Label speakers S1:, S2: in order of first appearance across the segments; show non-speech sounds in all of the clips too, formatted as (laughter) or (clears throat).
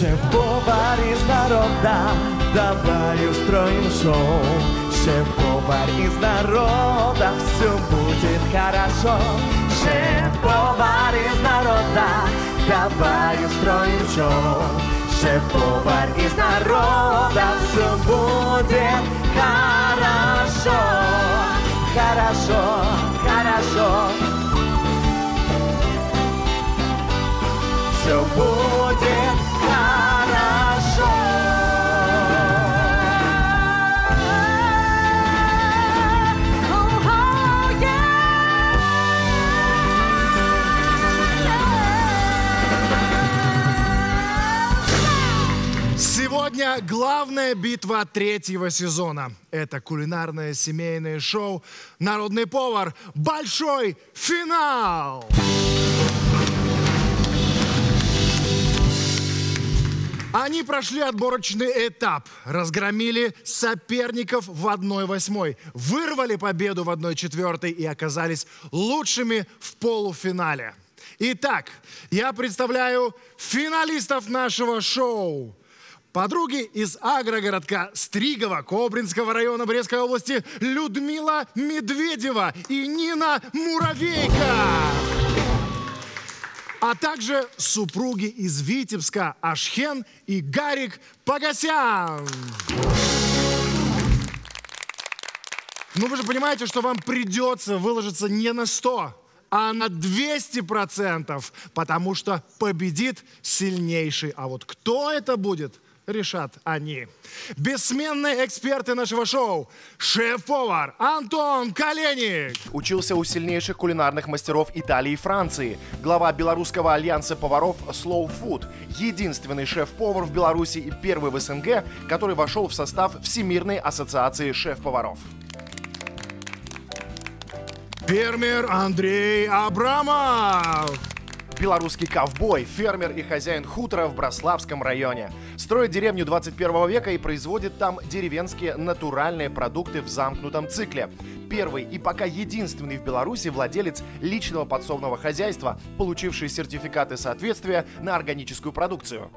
S1: Шеф-повар из народа, давай устроим шоу. Шеф-повар из народа, все будет хорошо. Из народа, давай устроим шоу. Шеф-повар из народа, все будет хорошо. Хорошо, хорошо. Все будет
S2: Главная битва третьего сезона. Это кулинарное семейное шоу «Народный повар. Большой финал». Они прошли отборочный этап, разгромили соперников в 1-8, вырвали победу в 1-4 и оказались лучшими в полуфинале. Итак, я представляю финалистов нашего шоу. Подруги из агрогородка Стригова Кобринского района Брестской области Людмила Медведева и Нина Муравейка а также супруги из Витебска Ашхен и Гарик Погосян. Ну вы же понимаете, что вам придется выложиться не на 100, а на 200%, потому что победит сильнейший. А вот кто это будет, решат они. Бессменные эксперты нашего шоу. Шеф-повар Антон Каленик.
S3: Учился у сильнейших кулинарных мастеров Италии и Франции. Глава белорусского альянса поваров Slow Food. Единственный шеф-повар в Беларуси и первый в СНГ, который вошел в состав Всемирной ассоциации шеф-поваров.
S2: Фермер Андрей Абрамов.
S3: Белорусский ковбой, фермер и хозяин хутора в Брославском районе. Строит деревню 21 века и производит там деревенские натуральные продукты в замкнутом цикле. Первый и пока единственный в Беларуси владелец личного подсобного хозяйства, получивший сертификаты соответствия на органическую продукцию.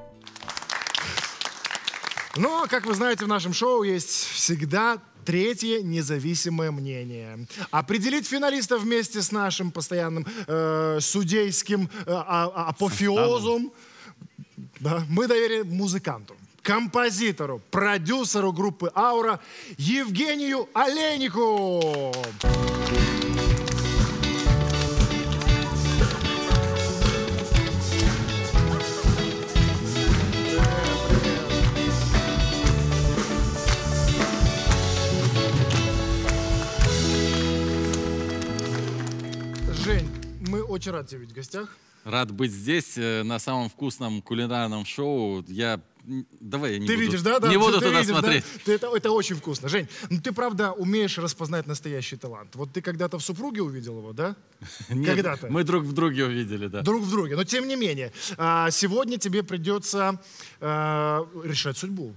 S2: Но, как вы знаете, в нашем шоу есть всегда третье независимое мнение. Определить финалистов вместе с нашим постоянным э, судейским э, а- а- апофеозом да, мы доверили музыканту, композитору, продюсеру группы «Аура» Евгению Олейнику. Очень рады тебя видеть в гостях.
S4: Рад быть здесь, э, на самом вкусном кулинарном шоу. Я... Давай я не
S2: Ты
S4: буду,
S2: видишь, да? да
S4: не буду
S2: ты
S4: туда
S2: видишь, да?
S4: смотреть.
S2: Ты это, это очень вкусно. Жень, ну ты правда умеешь распознать настоящий талант. Вот ты когда-то в супруге увидел его, да? (laughs) Когда-то.
S4: Мы друг в друге увидели, да.
S2: Друг в друге. Но тем не менее, а, сегодня тебе придется а, решать судьбу.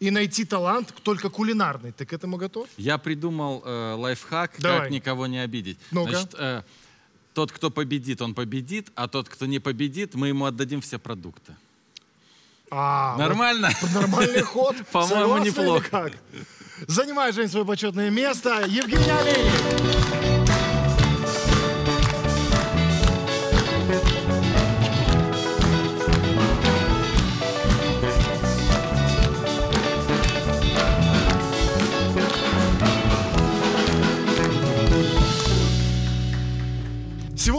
S2: И найти талант только кулинарный. Ты к этому готов?
S4: Я придумал э, лайфхак,
S2: Давай.
S4: как никого не обидеть.
S2: Ну-ка.
S4: Значит, э, тот, кто победит, он победит, а тот, кто не победит, мы ему отдадим все продукты.
S2: А,
S4: Нормально?
S2: вот (laughs) Нормальный ход. (laughs)
S4: По-моему, неплохо.
S2: Занимай, Жень, свое почетное место. Евгений Олейник.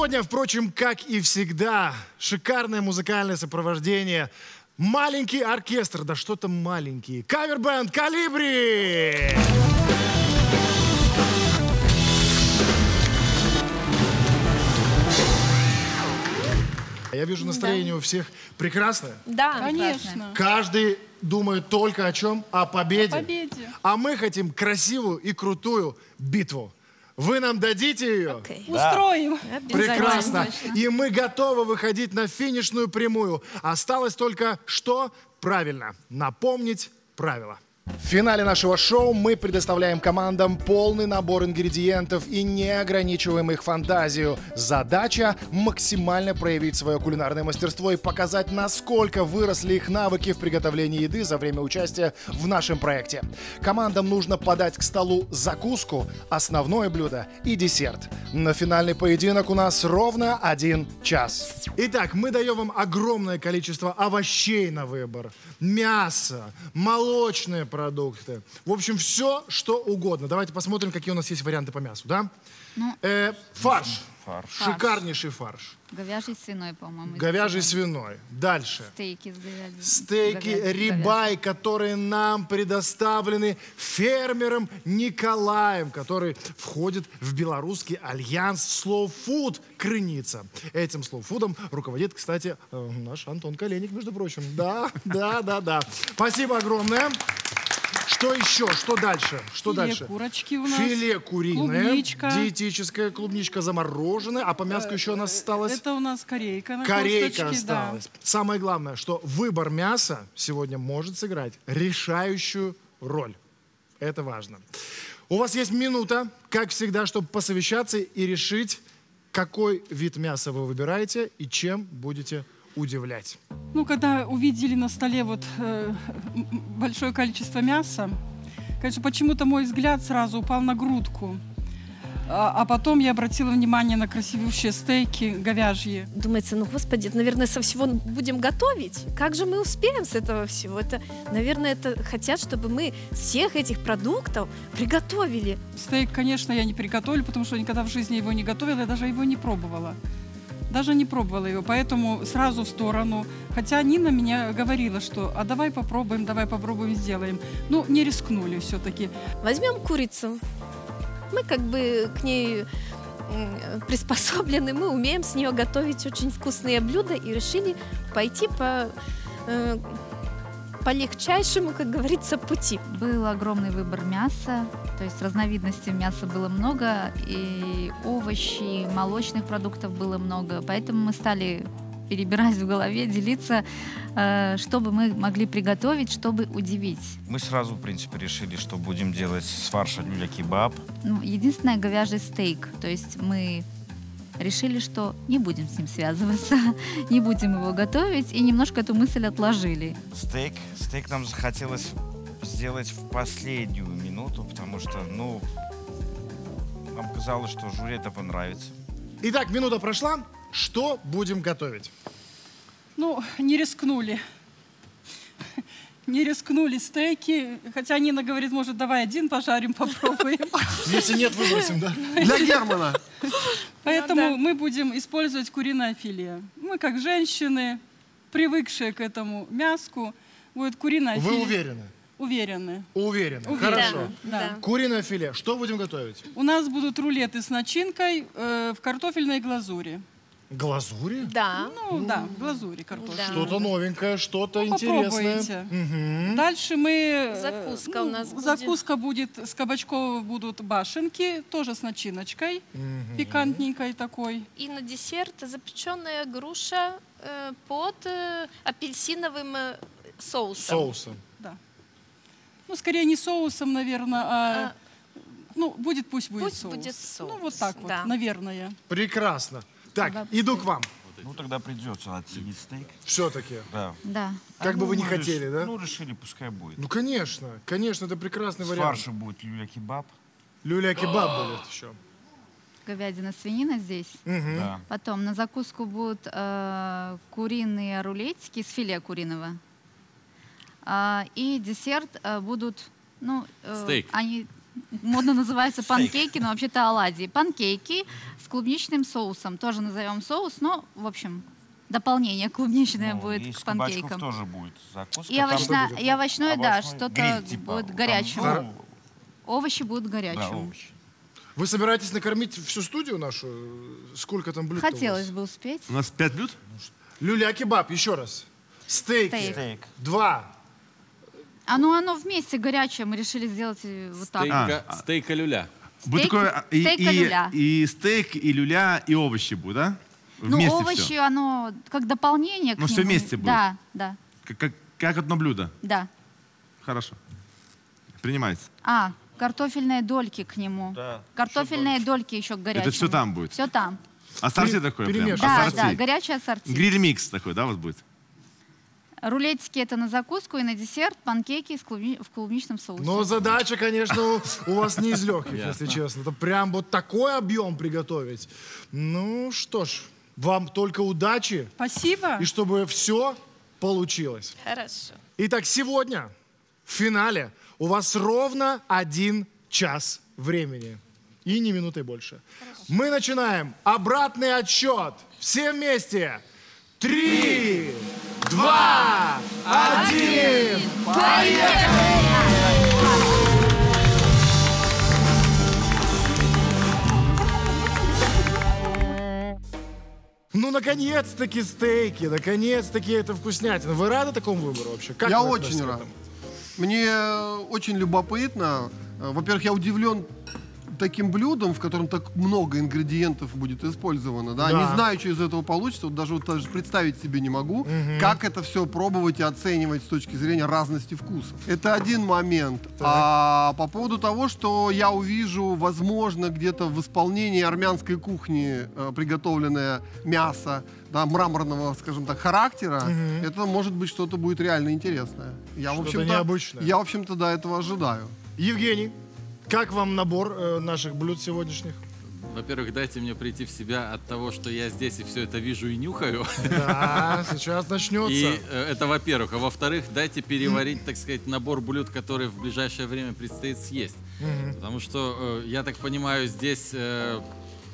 S2: Сегодня, впрочем, как и всегда, шикарное музыкальное сопровождение. Маленький оркестр, да что там маленький. Кавер-бенд «Калибри». Я вижу настроение у всех прекрасное.
S5: Да,
S6: Конечно.
S2: Каждый думает только о чем? О победе.
S6: О победе.
S2: А мы хотим красивую и крутую битву. Вы нам дадите ее?
S5: Окей.
S6: Устроим.
S2: Прекрасно. И мы готовы выходить на финишную прямую. Осталось только что? Правильно. Напомнить правила.
S3: В финале нашего шоу мы предоставляем командам полный набор ингредиентов и не ограничиваем их фантазию. Задача – максимально проявить свое кулинарное мастерство и показать, насколько выросли их навыки в приготовлении еды за время участия в нашем проекте. Командам нужно подать к столу закуску, основное блюдо и десерт. На финальный поединок у нас ровно один час.
S2: Итак, мы даем вам огромное количество овощей на выбор, мясо, молочные продукты. В общем, все, что угодно. Давайте посмотрим, какие у нас есть варианты по мясу, да? Э, фарш. Шикарнейший фарш.
S7: Говяжий свиной, по-моему.
S2: Говяжий свиной. Дальше.
S7: Стейки с говядиной.
S2: Стейки
S7: Говядиной,
S2: рибай, которые нам предоставлены фермером Николаем, который входит в белорусский альянс Slow Food Крыница. Этим Slow Food руководит, кстати, э, наш Антон Коленник, между прочим. Да, (laughs) да, да, да. Спасибо огромное. Что еще? Что дальше? Что
S6: Филе
S2: дальше?
S6: курочки у нас.
S2: Филе куриное,
S6: Клубничка.
S2: диетическая клубничка замороженная, а по мяску еще у нас осталось...
S6: Это у нас корейка на
S2: Корейка
S6: косточке, да.
S2: осталась. Самое главное, что выбор мяса сегодня может сыграть решающую роль. Это важно. У вас есть минута, как всегда, чтобы посовещаться и решить, какой вид мяса вы выбираете и чем будете удивлять.
S6: Ну, когда увидели на столе вот э, большое количество мяса, конечно, почему-то мой взгляд сразу упал на грудку. А, а потом я обратила внимание на красивющие стейки говяжьи.
S5: Думается, ну, господи, наверное, со всего будем готовить. Как же мы успеем с этого всего? Это, наверное, это хотят, чтобы мы всех этих продуктов приготовили.
S6: Стейк, конечно, я не приготовлю, потому что никогда в жизни его не готовила, я даже его не пробовала. Даже не пробовала его, поэтому сразу в сторону. Хотя Нина меня говорила, что а давай попробуем, давай попробуем, сделаем. Ну, не рискнули все-таки.
S5: Возьмем курицу. Мы как бы к ней приспособлены, мы умеем с нее готовить очень вкусные блюда и решили пойти по, э, по легчайшему, как говорится, пути.
S7: Был огромный выбор мяса, то есть разновидностей мяса было много, и овощей, молочных продуктов было много, поэтому мы стали перебирать в голове, делиться, э, чтобы мы могли приготовить, чтобы удивить.
S8: Мы сразу, в принципе, решили, что будем делать с фарша люля-кебаб.
S7: Ну, единственное, говяжий стейк, то есть мы решили, что не будем с ним связываться, (laughs) не будем его готовить, и немножко эту мысль отложили.
S8: Стейк. Стейк нам захотелось сделать в последнюю минуту, потому что, ну, нам казалось, что жюри это понравится.
S2: Итак, минута прошла. Что будем готовить?
S6: Ну, не рискнули. Не рискнули стейки, хотя Нина говорит, может, давай один пожарим, попробуем.
S2: Если нет, выбросим, да?
S1: Для Германа.
S6: Поэтому мы будем использовать куриное филе. Мы, как женщины, привыкшие к этому мяску, будет куриное
S2: Вы
S6: филе.
S2: уверены?
S6: Уверены.
S2: Уверены.
S6: Уверены.
S2: Хорошо.
S6: Да.
S2: Куриное филе. Что будем готовить?
S6: У нас будут рулеты с начинкой э, в картофельной глазури.
S2: Глазури?
S5: Да.
S6: Ну, да, в глазури картофельной.
S2: Что-то новенькое, что-то
S6: Ну,
S2: интересное.
S6: попробуйте.
S2: Мгм.
S6: Дальше мы... э,
S5: Закуска у нас будет.
S6: Закуска будет, с кабачков будут башенки, тоже с начиночкой, пикантненькой такой.
S5: И на десерт запеченная груша э, под э, апельсиновым э, соусом.
S2: Соусом.
S6: Да. Ну, скорее не соусом, наверное, а...
S5: А,
S6: Ну, будет, пусть будет
S5: Пусть
S6: соус.
S5: будет
S6: Ну, вот
S5: соус,
S6: так вот,
S5: да.
S6: наверное.
S2: Прекрасно. Так, иду к вам.
S8: Ну, тогда придется оценить стейк.
S2: Все-таки.
S8: Да.
S7: Да.
S2: Как бы вы
S8: реш-
S2: хотели, да?
S8: Ну, решили, пускай будет.
S2: Ну, конечно. Конечно, это прекрасный
S8: С
S2: вариант.
S8: фарша будет люля-кебаб.
S2: Люля-кебаб будет еще.
S7: Говядина, свинина здесь.
S8: Да.
S7: Потом на закуску будут э, куриные рулетики с филе куриного. А, и десерт э, будут, ну, э,
S4: Стейк.
S7: они модно называются панкейки, но вообще-то оладьи. Панкейки с клубничным соусом. Тоже назовем соус, но, в общем, дополнение клубничное
S8: Ну,
S7: будет
S8: и
S7: к панкейкам.
S8: тоже будет закуска.
S7: И,
S8: Там
S7: овощна-
S2: будет?
S7: и овощное, да,
S8: овощной
S7: что-то
S8: типа,
S7: будет
S8: там,
S7: горячим.
S8: ну,
S7: Овощи будут
S8: Да,
S7: горячим.
S8: овощи.
S2: Вы собираетесь накормить всю студию нашу? Сколько там блюд?
S7: Хотелось бы успеть.
S1: У нас пять блюд?
S2: Люля-кебаб, еще раз. Стейки.
S7: Стейк.
S8: Стейк.
S2: Два.
S7: А ну оно вместе горячее, мы решили сделать э, вот так.
S4: Стейка, стейка люля.
S9: Будет
S7: Стейк-
S9: такое, а, и,
S7: стейк и
S9: и-
S7: люля.
S9: и стейк, и люля, и овощи будут, да?
S7: Ну,
S9: Вместе
S7: овощи,
S9: все.
S7: оно как дополнение к
S9: Ну, всё
S7: нему.
S9: вместе будет.
S7: Да, да,
S9: Как, как- как одно блюдо.
S7: да.
S9: Хорошо. Принимается.
S7: А, картофельные дольки к нему.
S8: Да.
S7: Картофельные дольки еще к горячему.
S9: всё там будет?
S7: Все там.
S9: Ассорти такое прям?
S2: перемешано.
S7: Да,
S9: Ассорти.
S7: да, горячий ассорти.
S9: Гриль-микс такой, да, у вас будет?
S7: Рулетики это на закуску и на десерт, панкейки с клубни- в клубничном соусе.
S2: Но задача, конечно, у- у вас не из легких, если честно. Это прям вот такой объем приготовить. Ну что ж, вам только удачи,
S6: Спасибо.
S2: и чтобы все получилось.
S5: Хорошо.
S2: Итак, сегодня в финале у вас ровно один час времени. И ни минуты больше. Мы начинаем обратный отсчет. Все вместе. Три, два, один. Ну, наконец-таки стейки, наконец-таки это вкуснятина. Вы рады такому выбору вообще? Как
S10: я очень рад. Мне э, очень любопытно. Э, Во-первых, я удивлен таким блюдом, в котором так много ингредиентов будет использовано, да,
S2: Да.
S10: не знаю, что из этого получится, вот даже, вот даже представить себе не могу, как это все пробовать и оценивать с точки зрения разности вкусов. Это один момент. А по поводу того, что я увижу, возможно, где-то в исполнении армянской кухни э, приготовленное мясо, да, мраморного, скажем так, характера, это может быть что-то будет реально интересное. Я, в
S2: Что-то
S10: общем-то,
S2: необычное.
S10: Я, в общем-то, до этого ожидаю.
S2: Евгений, как вам набор э, наших блюд сегодняшних?
S4: Во-первых, дайте мне прийти в себя от того, что я здесь и все это вижу и нюхаю. (laughs)
S2: Да, сейчас начнется.
S4: И э, это во-первых. А во-вторых, дайте переварить, так сказать, набор блюд, которые в ближайшее время предстоит съесть. Потому что, э, я так понимаю, здесь э,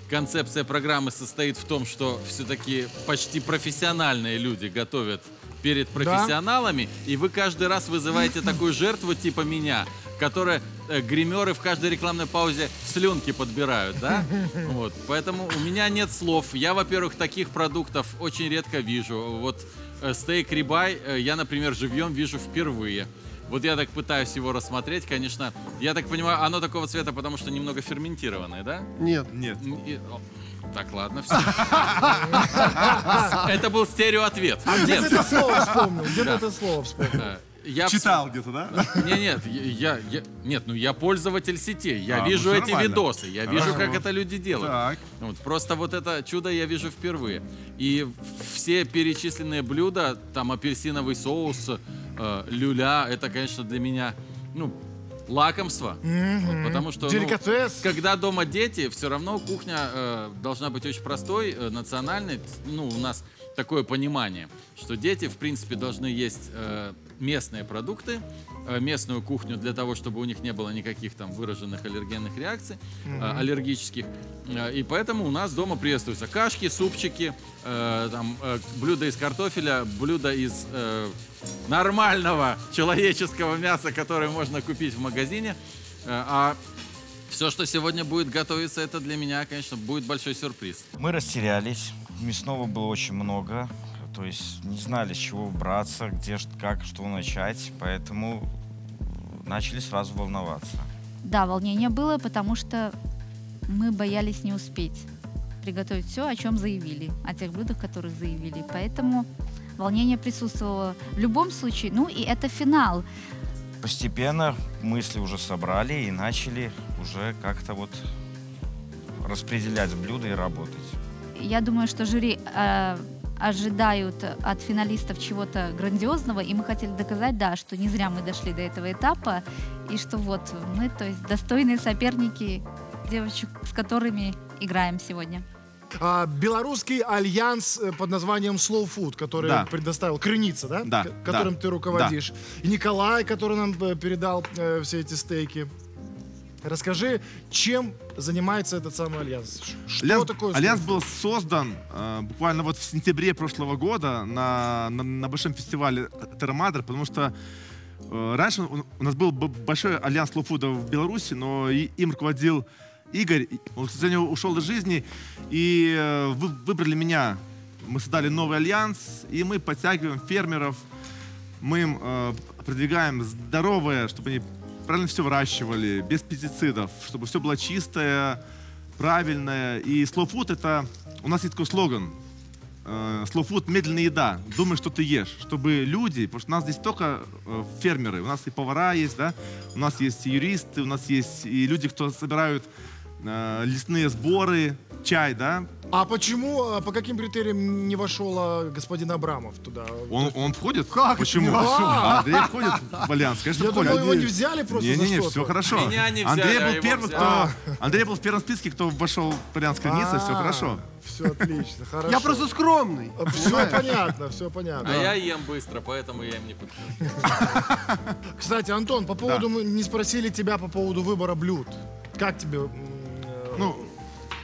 S4: концепция программы состоит в том, что все-таки почти профессиональные люди готовят перед профессионалами, и вы каждый раз вызываете такую жертву типа меня, которая э, гримеры в каждой рекламной паузе слюнки подбирают, да? (laughs) Вот, поэтому у меня нет слов. Я, во-первых, таких продуктов очень редко вижу. Вот э, стейк рибай э, я, например, живьем вижу впервые. Вот я так пытаюсь его рассмотреть, конечно. Я так понимаю, оно такого цвета, потому что немного ферментированное, да?
S10: Нет.
S9: Нет.
S4: И- о, Так, ладно, все. (laughs) Это был стереоответ.
S2: Где
S4: Нет,
S2: ты это слово вспомнил? Где ты это слово вспомнил?
S4: Я
S9: Читал где-то, да?
S4: Не, нет, я, я- нет, ну я пользователь сетей, я
S9: А, ну
S4: вижу
S9: всё
S4: эти
S9: нормально.
S4: видосы, я вижу,
S9: Хорошо.
S4: как это люди делают.
S9: Так.
S4: Вот, просто вот это чудо я вижу впервые. И все перечисленные блюда, там апельсиновый соус, э, люля, это, конечно, для меня, ну, лакомство. Вот, потому что, ну, когда дома дети, все равно кухня э, должна быть очень простой, э, национальной. Ну, у нас такое понимание, что дети, в принципе, должны есть э, местные продукты, э, местную кухню для того, чтобы у них не было никаких там выраженных аллергенных реакций, э, аллергических. Э, И поэтому у нас дома приветствуются кашки, супчики, там, блюда из картофеля, блюда из нормального человеческого мяса, которое можно купить в магазине. А все, что сегодня будет готовиться, это для меня, конечно, будет большой сюрприз.
S8: Мы растерялись, мясного было очень много, то есть не знали, с чего браться, где, как, что начать, поэтому начали сразу волноваться.
S7: Да, волнение было, потому что мы боялись не успеть приготовить все, о чем заявили, о тех блюдах, которых заявили. Поэтому волнение присутствовало в любом случае. Ну и это финал.
S8: Постепенно мысли уже собрали и начали уже как-то вот распределять блюда и работать.
S7: Я думаю, что жюри э, ожидают от финалистов чего-то грандиозного, и мы хотели доказать, да, что не зря мы дошли до этого этапа, и что вот мы, то есть достойные соперники девочек, с которыми играем сегодня.
S2: А, белорусский альянс э, под названием Slow Food, который
S9: Да.
S2: предоставил Крыница, да?
S9: Да,
S2: К- которым
S9: да,
S2: ты руководишь. И Николай, который нам э, передал э, все эти стейки. Расскажи, чем занимается этот самый альянс? Что
S9: Альянс,
S2: такое?
S9: Альянс был создан э, буквально вот в сентябре прошлого года на, на, на большом фестивале Terra Madre, потому что э, раньше у, нас был большой альянс Slow Food а в Беларуси, но и- им руководил Игорь. Он, к сожалению, ушел из жизни, и э, вы, выбрали меня. Мы создали новый альянс, и мы подтягиваем фермеров, мы им э, продвигаем здоровое, чтобы они правильно все выращивали, без пестицидов, чтобы все было чистое, правильное. И slow food это, у нас есть такой слоган, э, slow food – медленная еда, думай, что ты ешь, чтобы люди, потому что у нас здесь только э, фермеры, у нас и повара есть, да, у нас есть и юристы, у нас есть и люди, кто собирают э, лесные сборы, чай, да,
S2: А почему, а по каким критериям не вошел а, господин Абрамов туда?
S9: он, он входит?
S2: Как
S9: Почему?
S2: не вошел?
S9: А, Андрей входит в альянс, конечно,
S2: Я
S9: входит.
S2: думал, его не взяли просто за
S9: Не-не-не,
S2: что-то.
S9: все хорошо.
S4: Меня не взяли,
S9: Андрей
S4: а
S9: был
S4: его
S9: первый, кто... Андрей был в первом списке, кто вошел в альянс границы, все хорошо.
S2: Все отлично, хорошо.
S10: Я просто скромный.
S2: Все понятно, все понятно.
S4: А я ем быстро, поэтому я им не подхожу.
S2: Кстати, Антон, по поводу, мы не спросили тебя по поводу выбора блюд. Как тебе,
S9: Ну,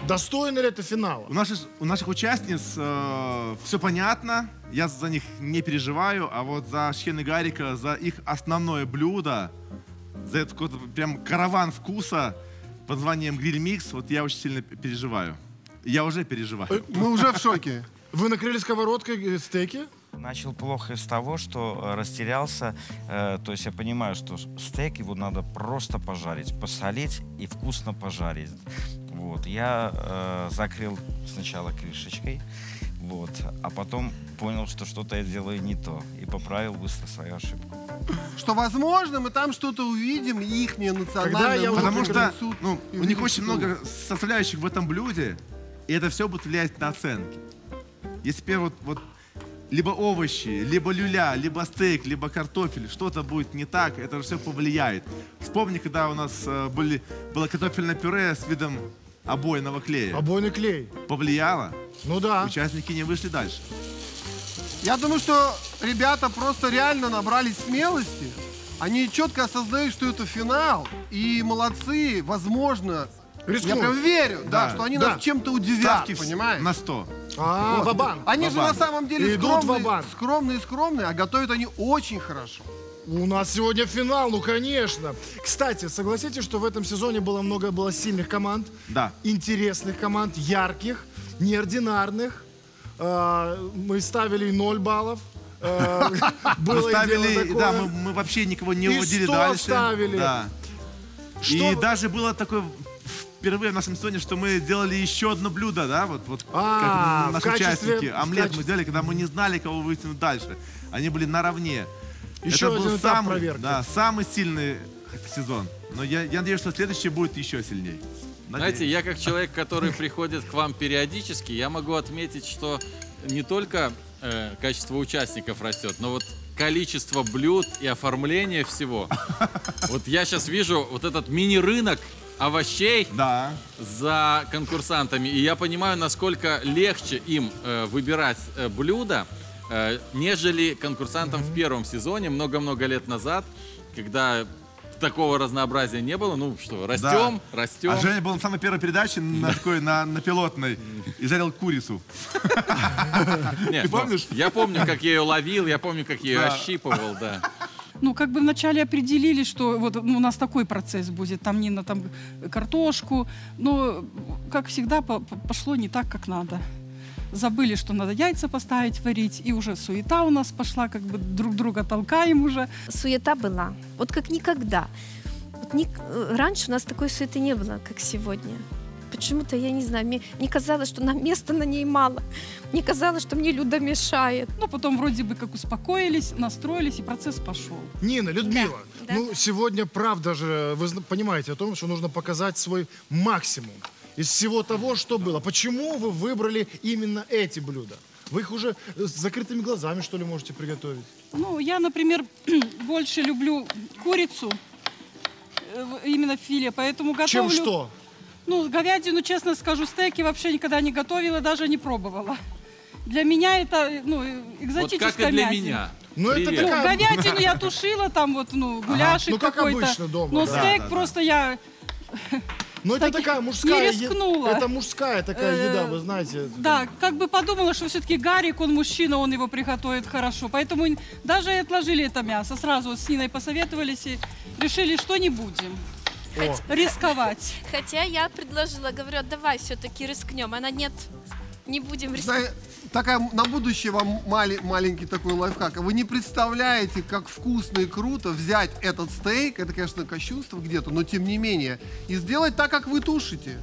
S2: достойно ли это финала?
S9: у наших, у наших участниц все понятно, я за них не переживаю, а вот за Шхен и Гарика, за их основное блюдо, за этот какой-то прям караван вкуса под названием Гриль Микс, вот я очень сильно переживаю. Я уже переживаю.
S10: Мы уже в шоке.
S2: Вы накрыли сковородкой э, стейки?
S8: Начал плохо с того, что э, растерялся. Э, то есть я понимаю, что стейк его надо просто пожарить, посолить и вкусно пожарить. Вот. Я э, закрыл сначала крышечкой, вот, а потом понял, что что-то я делаю не то. И поправил быстро свою ошибку.
S10: Что, возможно, мы там что-то увидим, их
S2: Когда
S10: национальное
S9: Потому что ну, у них очень
S10: что-
S9: много составляющих в этом блюде, и это все будет влиять на оценки. Если теперь вот, вот либо овощи, либо люля, либо стейк, либо картофель, что-то будет не так, это все повлияет. Вспомни, когда у нас э, были, было картофельное пюре с видом обойного клея.
S2: Обойный клей.
S9: Повлияло,
S2: Ну да.
S9: участники не вышли дальше.
S10: Я думаю, что ребята просто реально набрались смелости. Они четко осознают, что это финал. И молодцы, возможно. Я прям верю, да,
S9: Да,
S10: что они
S2: да.
S10: нас чем-то удивят,
S9: Ставки
S10: понимаешь?
S9: на 100.
S2: А,
S10: Вот.
S2: ва-банк.
S10: Они же на
S9: Ва-банк.
S10: самом деле
S2: Идут
S10: скромные,
S2: ва-банк.
S10: скромные, скромные, а готовят они очень хорошо.
S2: У нас сегодня финал, ну конечно. Кстати, согласитесь, что в этом сезоне было много было сильных команд,
S9: Да.
S2: интересных команд, ярких, неординарных. А, Мы ставили 0 баллов. А, (laughs)
S9: Мы
S2: Было и дело
S9: ставили,
S2: такое.
S9: да, мы, мы вообще никого не
S2: И
S9: уводили
S2: 100
S9: дальше.
S2: ставили.
S9: Да.
S2: Что
S9: И
S2: вы-
S9: даже было такое впервые в нашем сезоне, что мы делали еще одно блюдо, да, вот, вот
S2: А,
S9: как
S2: в
S9: наши
S2: качестве-
S9: участники.
S2: в
S9: Омлет
S2: качестве-
S9: мы сделали, когда мы не знали, кого вытянуть дальше. Они были наравне.
S2: Еще
S9: Это был самый, да, самый сильный сезон. Но я, я надеюсь, что следующий будет еще сильнее.
S4: Знаете, я как человек, который приходит к вам периодически, я могу отметить, что не только э, качество участников растет, но вот количество блюд и оформление всего. (laughs) Вот я сейчас вижу вот этот мини-рынок овощей
S9: Да.
S4: за конкурсантами, и я понимаю, насколько легче им э, выбирать э, блюда, нежели конкурсантам в первом сезоне много-много лет назад, когда такого разнообразия не было. Ну что, растем, растем.
S9: А Женя был на самой первой передаче на такой, на, на пилотной и жарил курицу.
S4: Нет,
S9: Ты
S4: ну,
S9: помнишь?
S4: я помню, как я ее ловил, я помню, как я ее
S9: Да.
S4: ощипывал, да.
S6: Ну, как бы вначале определили, что вот ну, у нас такой процесс будет, там Нина там картошку, но, как всегда, по- по- пошло не так, как надо. Забыли, что надо яйца поставить, варить, и уже суета у нас пошла, как бы друг друга толкаем уже.
S5: Суета была. Вот как никогда. Вот ник- э, Раньше у нас такой суеты не было, как сегодня. Почему-то, я не знаю, мне, мне казалось, что нам места на ней мало. Мне казалось, что мне Люда мешает.
S6: Но потом вроде бы как успокоились, настроились, и процесс пошел.
S2: Нина, Людмила,
S5: Да,
S2: ну
S5: да.
S2: сегодня правда же, вы понимаете о том, что нужно показать свой максимум из всего того, что было. Почему вы выбрали именно эти блюда? Вы их уже с закрытыми глазами, что ли, можете приготовить?
S6: Ну, я, например, (clears throat) больше люблю курицу, э, в- именно филе, поэтому готовлю...
S2: Чем что?
S6: Ну, говядину, честно скажу, стейки вообще никогда не готовила, даже не пробовала. Для меня это, ну,
S4: Вот
S6: экзотическая
S4: как и для
S6: мякоть.
S4: меня.
S2: Ну, это.
S6: Ну,
S2: такая-
S6: говядину я (laughs) тушила, там вот, ну, гуляшек
S2: Ну, как
S6: какой-то.
S2: обычно дома,
S6: Но
S2: да.
S6: стейк
S9: Да, да,
S6: просто я...
S2: Ну, это
S6: Так
S2: такая мужская...
S6: не
S2: е-
S6: рискнула.
S2: Это мужская такая
S6: Э,
S2: еда, вы знаете.
S6: Да, как бы подумала, что все-таки Гарик, он мужчина, он его приготовит хорошо. Поэтому даже и отложили это мясо. Сразу вот с Ниной посоветовались и решили, что не будем
S2: О,
S6: рисковать.
S5: Хотя я предложила, говорю, «А давай все-таки рискнем. Она нет, не будем рисковать.
S10: Такая на будущее вам мали- маленький такой лайфхак. Вы не представляете, как вкусно и круто взять этот стейк, это, конечно, кощунство где-то, но тем не менее, и сделать так, как вы тушите.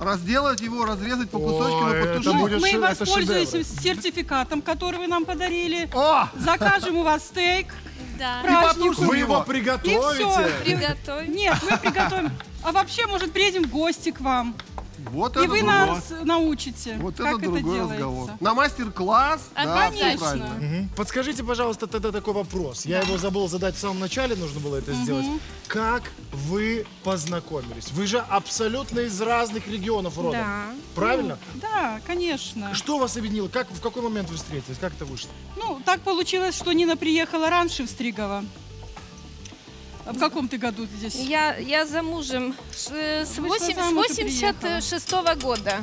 S10: Разделать его, разрезать по кусочкам и потушить.
S2: будет
S6: Мы воспользуемся сертификатом, который вы нам подарили.
S10: О!
S6: Закажем у вас стейк.
S5: Да.
S6: празднику.
S2: Вы его
S6: И все.
S2: приготовите?
S5: Приготовим.
S6: Нет, мы приготовим. А вообще, может, приедем в гости к вам.
S10: Вот
S6: И
S10: это
S6: вы
S10: другой-
S6: нас научите,
S10: Вот
S6: как
S10: это
S6: это
S10: другой
S6: делается.
S10: разговор. На мастер-класс,
S5: А,
S10: да, всё
S6: конечно.
S10: правильно.
S2: Мгм. Подскажите, пожалуйста, тогда такой вопрос. Я его забыл задать в самом начале, нужно было это сделать. Как вы познакомились? Вы же абсолютно из разных регионов родом.
S5: Да.
S2: Правильно?
S6: Да, конечно.
S2: Что вас объединило? Как, в какой момент вы встретились? Как это вышло?
S6: Ну, так получилось, что Нина приехала раньше в Стригово. А В каком ты году здесь?
S5: Я, я замужем ш- с,
S6: Вышла
S5: 8 с
S6: замуж и приехала.
S5: 86 года.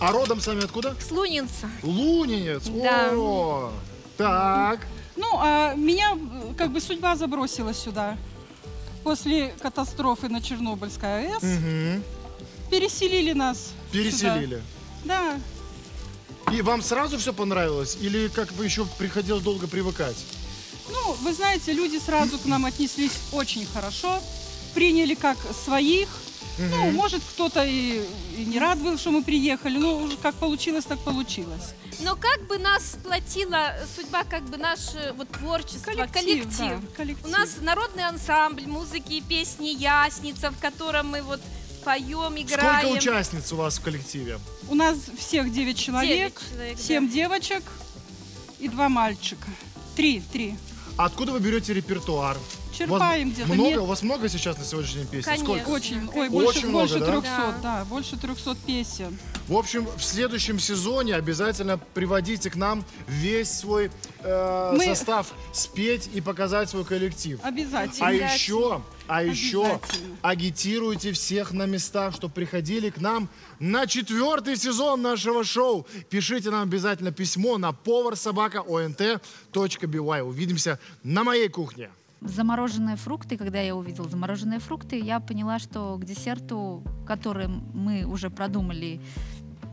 S2: А родом сами откуда?
S5: С Лунинца.
S2: Лунинец.
S5: Да.
S2: О, так.
S6: Ну, а меня э, как бы судьба забросила сюда. После катастрофы на Чернобыльской АЭС
S2: Мгм.
S6: переселили нас.
S2: Переселили.
S6: сюда. Да.
S2: И вам сразу все понравилось? Или как бы еще приходилось долго привыкать?
S6: Ну, вы знаете, люди сразу к нам отнеслись очень хорошо, приняли как своих. Ну, может, кто-то и, и не рад был, что мы приехали, но уже как получилось, так получилось.
S5: Но как бы нас сплотила судьба, как бы наше вот творчество, коллектив.
S6: да, коллектив.
S5: У нас народный ансамбль музыки и песни «Ясница», в котором мы вот поем, играем.
S2: Сколько участниц у вас в коллективе?
S6: У нас всех 9 человек,
S5: Девять человек, да.
S6: 7 девочек и 2 мальчика. Три, три.
S2: Откуда вы берете репертуар?
S6: Черпаем
S2: У вас
S6: где-то.
S2: Много?
S6: Нет,
S2: У вас много сейчас на сегодняшний день песен?
S5: Конечно.
S2: Сколько?
S6: Очень, ой,
S2: Очень
S6: больше,
S2: много,
S6: больше
S2: да?
S6: 300,
S5: Да.
S6: да, больше 300 песен.
S2: В общем, в следующем сезоне обязательно приводите к нам весь свой э,
S6: Мы-
S2: состав, спеть и показать свой коллектив.
S6: Обязательно.
S2: А еще, а еще агитируйте всех на местах, чтобы приходили к нам на четвертый сезон нашего шоу. Пишите нам обязательно письмо на поварсобака.онт.бй. Увидимся на моей кухне.
S7: Замороженные фрукты, когда я увидела замороженные фрукты, я поняла, что к десерту, который мы уже продумали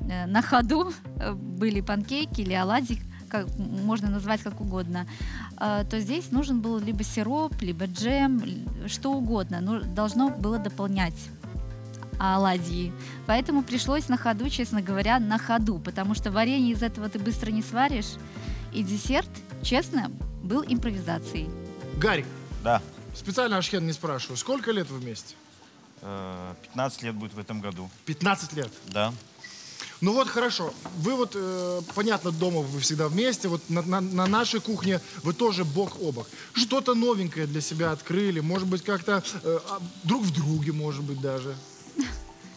S7: э, на ходу, э, были панкейки или оладьи, как можно назвать как угодно, э, то здесь нужен был либо сироп, либо джем, что угодно. Ну, должно было дополнять оладьи. Поэтому пришлось на ходу, честно говоря, на ходу, потому что варенье из этого ты быстро не сваришь. И десерт, честно, был импровизацией.
S2: Гарик,
S8: Да.
S2: специально Ашхен не спрашиваю, сколько лет вы вместе?
S8: Э, 15 лет будет в этом году.
S2: 15 лет.
S8: Да.
S2: Ну вот хорошо, вы вот, э, понятно, дома вы всегда вместе, вот на, на- на нашей кухне вы тоже бок о бок. Что-то новенькое для себя открыли, может быть, как-то э, а, друг в друге, может быть, даже.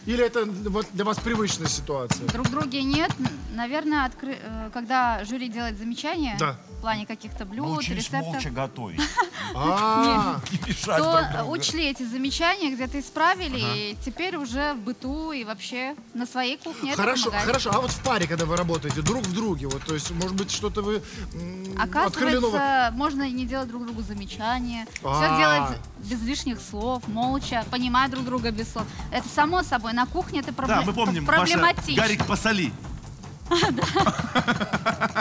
S2: Или это вот для вас привычная ситуация?
S7: Друг друге нет. Наверное, откры- э, когда жюри делает замечания
S2: Да.
S7: в плане каких-то блюд,
S8: Научились
S7: рецептов,
S8: молча готовить. (laughs)
S2: А,
S8: Не мешать друг
S7: то
S8: другу.
S7: учли эти замечания, где-то исправили, и теперь уже в быту и вообще на своей кухне это
S2: хорошо,
S7: помогает.
S2: хорошо. А вот в паре, когда вы работаете, друг в друге, вот, то есть, может быть, что-то вы м, открыли новое?
S7: Оказывается, можно и не делать друг другу замечания,
S2: А.
S7: все делать без лишних слов, молча, понимать друг друга без слов. Это само собой, на кухне это
S9: Да,
S7: пробле-
S9: мы помним, Паша,
S7: проблематично.
S9: Гарик, посоли. (laughs)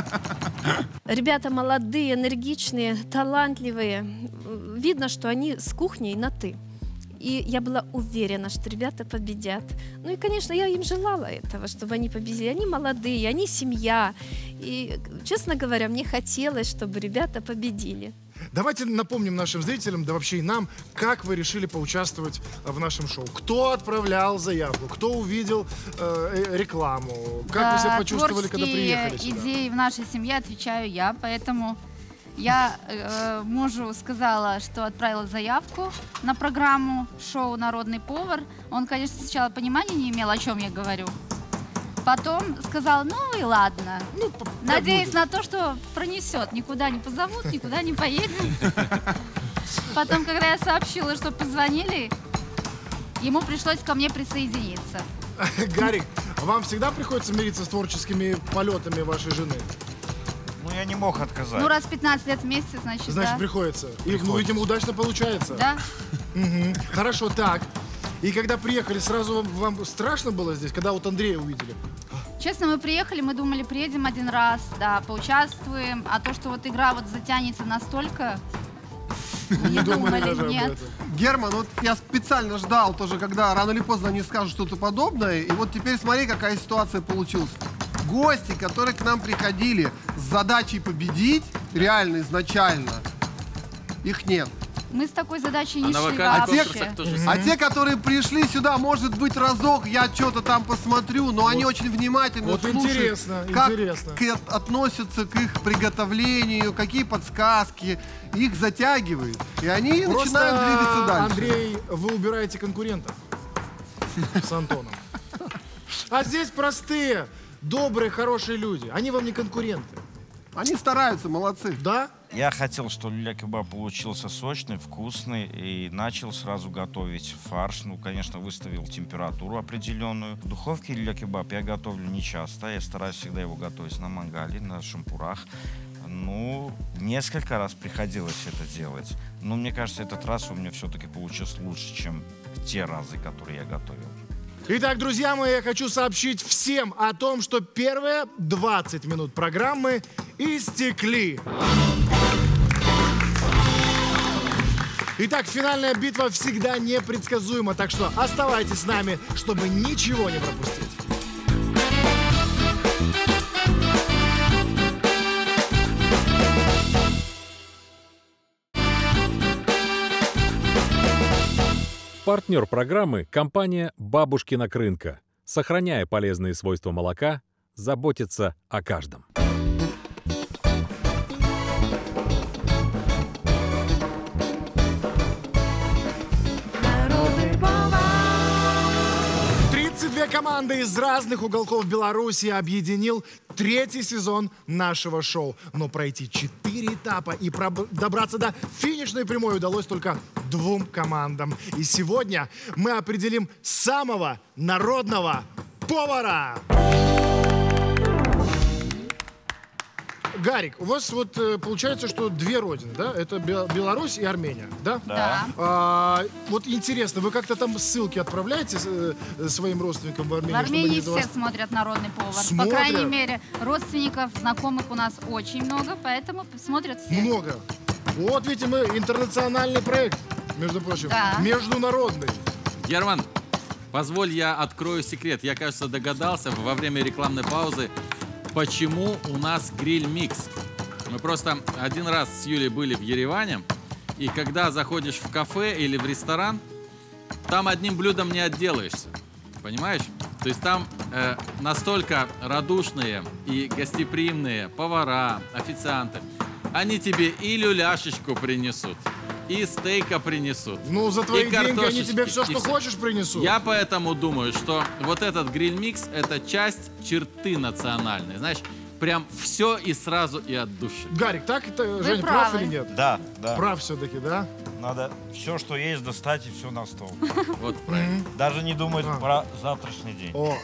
S5: Ребята молодые, энергичные, талантливые. Видно, что они с кухней на «ты». И я была уверена, что ребята победят. Ну и, конечно, я им желала этого, чтобы они победили. Они молодые, они семья. И, честно говоря, мне хотелось, чтобы ребята победили.
S2: Давайте напомним нашим зрителям, да вообще и нам, как вы решили поучаствовать э, в нашем шоу. Кто отправлял заявку, кто увидел э, э, рекламу, как вы себя почувствовали, когда приехали сюда?
S7: идеи в нашей семье отвечаю я, поэтому я э, мужу сказала, что отправила заявку на программу шоу «Народный повар». Он, конечно, сначала понимания не имел, о чем я говорю. Потом сказал, ну и ладно.
S2: Ну,
S7: Надеюсь на то, что пронесет. Никуда не позовут, никуда не поедем. (laughs) Потом, когда я сообщила, что позвонили, ему пришлось ко мне присоединиться. (laughs)
S2: Гарик, вам всегда приходится мириться с творческими полетами вашей жены?
S8: Ну, я не мог отказать.
S7: Ну, раз 15 лет вместе, значит,
S2: Значит,
S7: да.
S2: приходится. И, ну,
S8: Приходится.
S2: видимо, удачно получается.
S7: Да?
S2: Мгм. Хорошо, так. И когда приехали, сразу вам, вам страшно было здесь, когда вот Андрея увидели?
S7: Честно, мы приехали, мы думали, приедем один раз, да, поучаствуем, а то, что вот игра вот затянется настолько, не думали,
S2: даже
S7: нет.
S10: Герман, вот я специально ждал тоже, когда рано или поздно они скажут что-то подобное. И вот теперь смотри, какая ситуация получилась. Гости, которые к нам приходили с задачей победить, реально изначально, их нет.
S7: Мы с такой задачей не
S4: А
S7: шли
S4: вокальных
S7: вообще.
S4: конкурсах тоже
S10: А те, которые пришли сюда, может быть, разок я что-то там посмотрю, но они очень внимательно
S2: вот
S10: слушают,
S2: интересно,
S10: как
S2: интересно.
S10: к- относятся к их приготовлению, какие подсказки, их затягивает. И они
S2: Просто,
S10: начинают двигаться дальше.
S2: Андрей, вы убираете конкурентов с Антоном. А здесь простые, добрые, хорошие люди. Они вам не конкуренты.
S10: Они стараются, молодцы.
S2: Да?
S8: Я хотел, что люля-кебаб получился сочный, вкусный, и начал сразу готовить фарш. Ну, конечно, выставил температуру определенную. В духовке люля-кебаб я готовлю не часто. Я стараюсь всегда его готовить на мангале, на шампурах. Ну, несколько раз приходилось это делать. Но мне кажется, этот раз у меня все-таки получилось лучше, чем те разы, которые я готовил.
S2: Итак, друзья мои, я хочу сообщить всем о том, что первые 20 минут программы истекли. Итак, финальная битва всегда непредсказуема, так что оставайтесь с нами, чтобы ничего не пропустить.
S11: Партнер программы – компания «Бабушкина крынка». Сохраняя полезные свойства молока, заботится о каждом.
S2: 32 команды из разных уголков Беларуси объединил третий сезон нашего шоу. Но пройти четыре этапа и добраться до финишной прямой удалось только двум командам. И сегодня мы определим самого народного повара. Гарик, у вас вот э, получается, что две родины, да? Это Бе- Беларусь и Армения, да?
S7: Да.
S2: А, вот интересно, вы как-то там ссылки отправляете э, своим родственникам в Армению?
S7: В Армении все
S2: вас-
S7: смотрят народный повар.
S2: Смотрят?
S7: По крайней мере, родственников, знакомых у нас очень много, поэтому смотрят все.
S2: Много. Вот видите, мы интернациональный проект, между прочим.
S7: Да.
S2: Международный.
S4: Герман, позволь я открою секрет. Я, кажется, догадался во время рекламной паузы, почему у нас гриль-микс. Мы просто один раз с Юлей были в Ереване, и когда заходишь в кафе или в ресторан, там одним блюдом не отделаешься. Понимаешь? То есть там э, настолько радушные и гостеприимные повара, официанты. Они тебе и люляшечку принесут, и стейка принесут.
S2: Ну, за твои
S4: и
S2: деньги они тебе все, что
S4: всё.
S2: хочешь, принесут.
S4: Я поэтому думаю, что вот этот гриль-микс — это часть черты национальной. Знаешь, прям все и сразу и от души.
S2: Гарик, так это,
S7: Вы
S2: Женя, прав
S7: правы.
S2: или нет?
S8: Да, да.
S2: Прав все-таки, да?
S8: Надо все, что есть, достать и все на стол. (laughs)
S4: Вот правильно.
S8: Даже не думать про завтрашний день.
S2: О,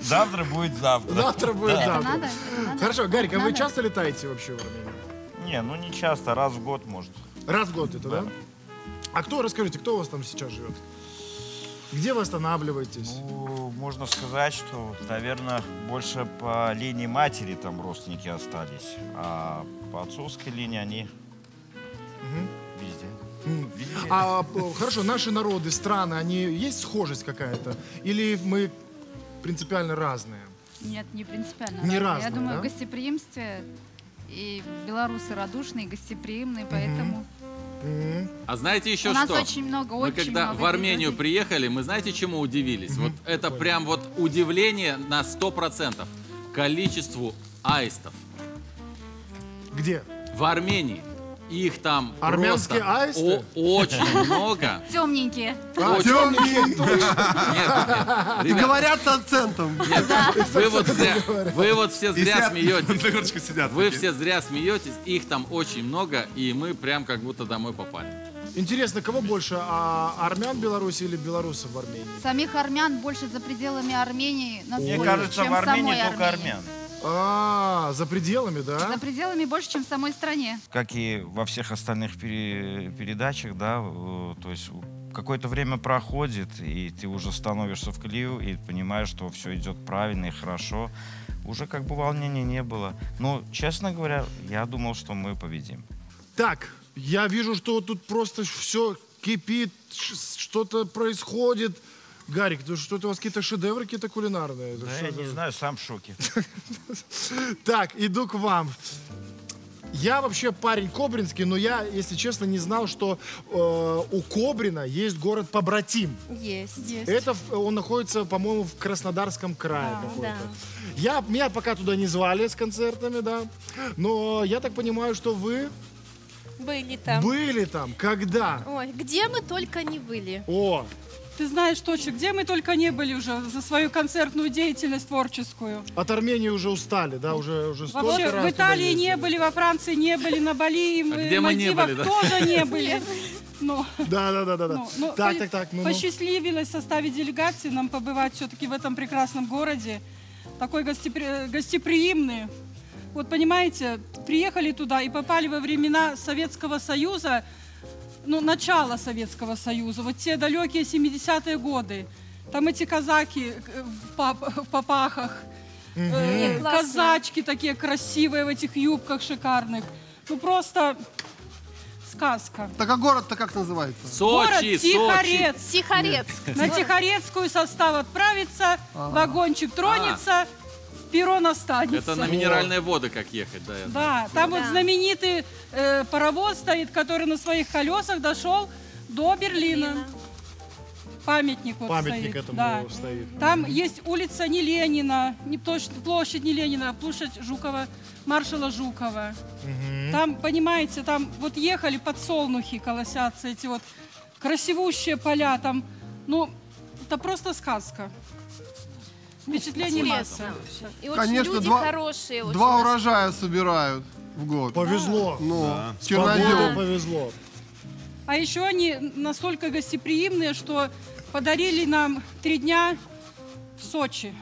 S8: Завтра будет завтра.
S2: завтра будет завтра. Хорошо, Гарик, а вы часто летаете вообще в Армению?
S8: Не, ну не часто, раз в год может.
S2: Раз в год это, да?
S8: Да.
S2: А кто, расскажите, кто у вас там сейчас живет? Где вы останавливаетесь?
S8: Ну, можно сказать, что, наверное, больше по линии матери там родственники остались, а по отцовской линии они везде.
S2: М.
S8: Везде.
S2: А п- хорошо, наши народы, страны, они есть схожесть какая-то? Или мы принципиально разные?
S7: Нет, не принципиально.
S2: Не
S7: разные.
S2: разные,
S7: Я думаю,
S2: да?
S7: в гостеприимстве и белорусы радушные, гостеприимные, поэтому.
S4: А знаете еще
S7: у нас
S4: что?
S7: очень много,
S4: Мы
S7: очень
S4: когда
S7: много
S4: в Армению
S7: людей.
S4: приехали, мы знаете, чему удивились? Вот это прям вот удивление на 100%. Количеству аистов.
S2: Где?
S4: В Армении. Их там
S2: Армянские
S4: просто
S2: аисты?
S4: о- очень много. (laughs)
S7: темненькие.
S2: А, темненькие.
S4: Нет, нет,
S10: И
S4: ребят,
S10: говорят с акцентом.
S4: нет, вы вот зря, вы вот все зря смеетесь.
S9: на горочке сидят.
S4: Вы
S9: такие.
S4: все зря смеетесь, их там очень много, и мы прям как будто домой попали.
S2: Интересно, кого больше, а, армян в Беларуси или белорусов в Армении?
S7: Самих армян больше за пределами Армении нас
S8: Мне кажется,
S7: чем
S8: в Армении
S7: самой
S8: только
S7: Армении.
S8: армян.
S2: А, за пределами, да?
S7: За пределами больше, чем в самой стране.
S8: Как и во всех остальных пере- передачах, да, то есть какое-то время проходит, и ты уже становишься в колею и понимаешь, что все идет правильно и хорошо. Уже как бы волнения не было. Но, честно говоря, я думал, что мы победим.
S2: Так, я вижу, что тут просто все кипит, что-то происходит. Гарик, ну что-то у вас какие-то шедевры какие-то кулинарные? Это
S8: Да,
S2: что
S8: я не знаю, сам в шоке. (laughs)
S2: Так, иду к вам. Я вообще парень кобринский, но я, если честно, не знал, что э, у Кобрина есть город побратим.
S5: Есть.
S2: Это в- он находится, по-моему, в Краснодарском крае.
S5: Да.
S2: какой-то.
S5: Да.
S2: Я, меня пока туда не звали с концертами, да. Но я так понимаю, что вы
S5: Были там.
S2: были там. Когда?
S5: Ой, где мы только не были.
S2: О,
S6: Ты знаешь, точно, где мы только не были уже за свою концертную деятельность творческую.
S2: от Армении уже устали, да, уже, уже столько
S6: Вообще,
S2: раз
S6: в Италии
S2: ездили.
S6: не были, во Франции не были, на Бали,
S4: А где мы не
S6: Мальдивах
S4: были, да?
S6: тоже не (laughs) были. Ну,
S2: Да, да, да, да,
S6: ну, ну,
S2: так,
S6: по-
S2: так, так, ну, ну.
S6: Посчастливилось в составе делегации нам побывать все-таки в этом прекрасном городе. Такой гостепри- гостеприимный. Вот понимаете, приехали туда и попали во времена Советского Союза, ну, начало Советского Союза, вот те далекие 70-е годы. Там эти казаки э, в, пап- (laughs) в попахах, э, казачки такие красивые в этих юбках шикарных. Ну, просто сказка.
S10: Так а город-то как называется?
S6: Город
S4: Сочи, Сочи.
S6: Тихорец.
S5: Тихорецк.
S6: На Тихорецкую состав отправится, вагончик тронется, перрон останется.
S4: Это на минеральные воды как ехать, да.
S6: Да, там вот
S5: Да.
S6: знаменитый э, паровоз стоит, который на своих колесах дошел до Берлина.
S5: Берлина.
S6: Памятник вот
S2: Памятник
S6: стоит.
S2: этому
S6: да.
S2: стоит.
S6: Там есть улица не Ленина, не площадь, площадь не Ленина, а площадь Жукова, маршала Жукова. Там, понимаете, там вот ехали подсолнухи колосятся, эти вот красивущие поля там. Ну, это просто сказка. Впечатлений масса.
S5: И очень
S10: Конечно,
S5: люди
S10: два-
S5: хорошие. очень
S10: Два
S5: нас-
S10: урожая собирают в год.
S2: Повезло.
S10: Ну,
S9: Да.
S10: Чернозем.
S2: повезло.
S6: А еще они настолько гостеприимные, что подарили нам три дня в Сочи.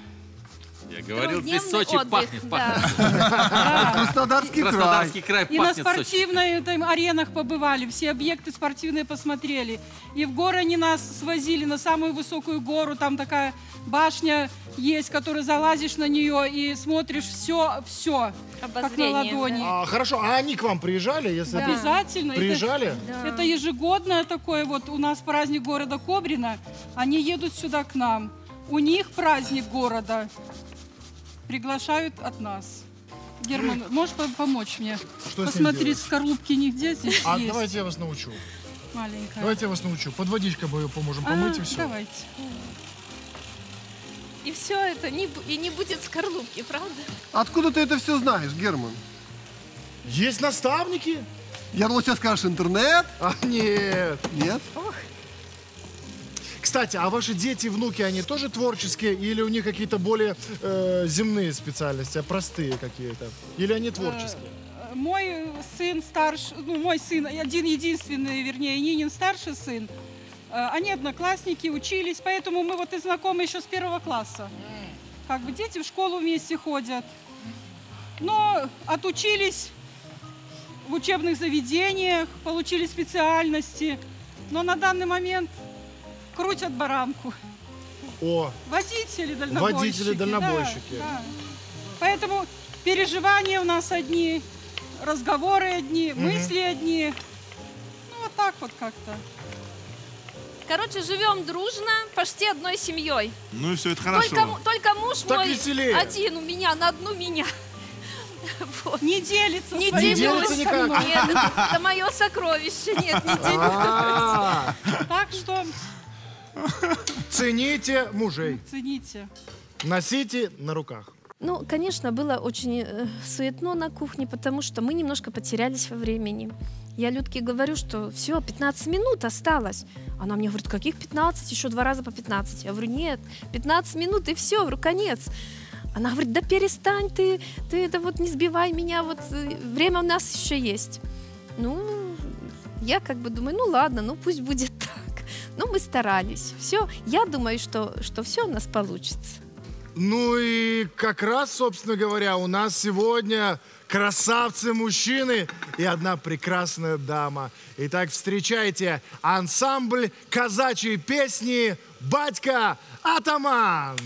S4: Я говорил, здесь Сочи
S5: отдых,
S4: пахнет, пахнет.
S6: Да. (laughs)
S10: Краснодарский край.
S4: Краснодарский край
S6: И на
S4: пахнет Сочи.
S6: спортивной там, аренах побывали, все объекты спортивные посмотрели. И в горы они нас свозили на самую высокую гору, там такая башня есть, которую залазишь на нее и смотришь все, все, как на
S5: Обозрение,
S6: ладони.
S2: А, хорошо, а они к вам приезжали? Если
S5: Да.
S6: Обязательно. Это-
S2: Приезжали?
S5: Да.
S6: Это ежегодное такое, вот у нас праздник города Кобрина, они едут сюда к нам. У них праздник города, приглашают от нас. Герман, можешь по- помочь мне?
S2: Что с ним
S6: Посмотреть, скорлупки нигде здесь
S2: А
S6: есть.
S2: давайте я вас научу.
S6: Маленькая.
S2: Давайте я вас научу. Под водичкой мы ее поможем
S6: А,
S2: помыть и все.
S6: Давайте.
S5: И все это, не, и не будет скорлупки, правда?
S10: Откуда ты это все знаешь, Герман?
S2: Есть наставники?
S10: Я думал, сейчас скажешь интернет.
S2: А нет.
S10: Нет?
S2: Кстати, а ваши дети и внуки, они тоже творческие или у них какие-то более э, земные специальности, а простые какие-то? Или они творческие?
S6: Э, Мой сын старший, ну, мой сын, один единственный, вернее, Нинин старший сын, э, они одноклассники, учились, поэтому мы вот и знакомы еще с первого класса. Как бы дети в школу вместе ходят. Но отучились в учебных заведениях, получили специальности, но на данный момент крутят баранку.
S2: О,
S6: Водители, дальнобойщики.
S2: Водители-дальнобойщики.
S6: да, да. Поэтому переживания у нас одни, разговоры одни, мысли одни. Ну, вот так вот как-то.
S5: Короче, живем дружно, почти одной семьей.
S9: Ну и все, это
S5: Только,
S9: хорошо.
S5: му- только муж
S2: Так
S5: мой
S2: веселее.
S5: один у меня, на одну меня. (laughs) Вот.
S6: Не делится
S5: Не
S2: делится никак.
S5: Нет, это, мое сокровище. Нет, не делюсь.
S2: А,
S6: Так что
S2: Цените мужей,
S6: цените.
S2: носите на руках.
S5: Ну, конечно, было очень э, суетно на кухне, потому что мы немножко потерялись во времени. Я Людке говорю, что все, 15 минут осталось. Она мне говорит, каких 15? Еще два раза по 15. Я говорю, нет, 15 минут и все, в конец. Она говорит, да перестань ты, ты это вот не сбивай меня, вот э, время у нас еще есть. Ну, я как бы думаю, ну ладно, ну пусть будет так. Ну, мы старались. Все, я думаю, что, что все у нас получится.
S2: Ну и как раз, собственно говоря, у нас сегодня красавцы-мужчины и одна прекрасная дама. Итак, встречайте ансамбль казачьей песни «Батька Атаман».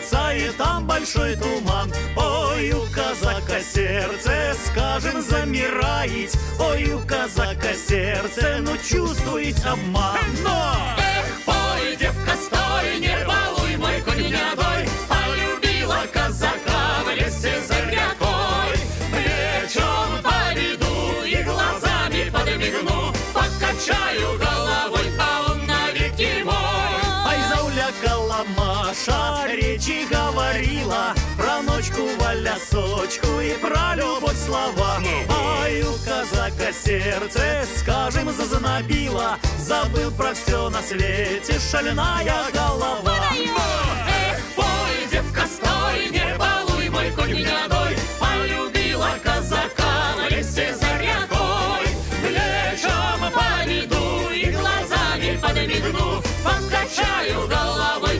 S1: Станица, и там большой туман. Ой, у казака сердце, скажем, замирает. Ой, у казака сердце, ну чувствует обман. Но! Эх, пой, девка, стой, не балуй мой конь гнедой. Полюбила казака в лесе за рекой. Плечом поведу и глазами подмигну. Покачаю Маша, речи говорила Про ночку валясочку и про любовь слова. Ай, у казака сердце, скажем, зазнобило Забыл про все на свете, шальная голова. Эх, пой, девка, стой, не балуй мой конь гнедой Полюбила казака в лесе за рекой. Плечом поведу и глазами подмигну. Покачаю головой,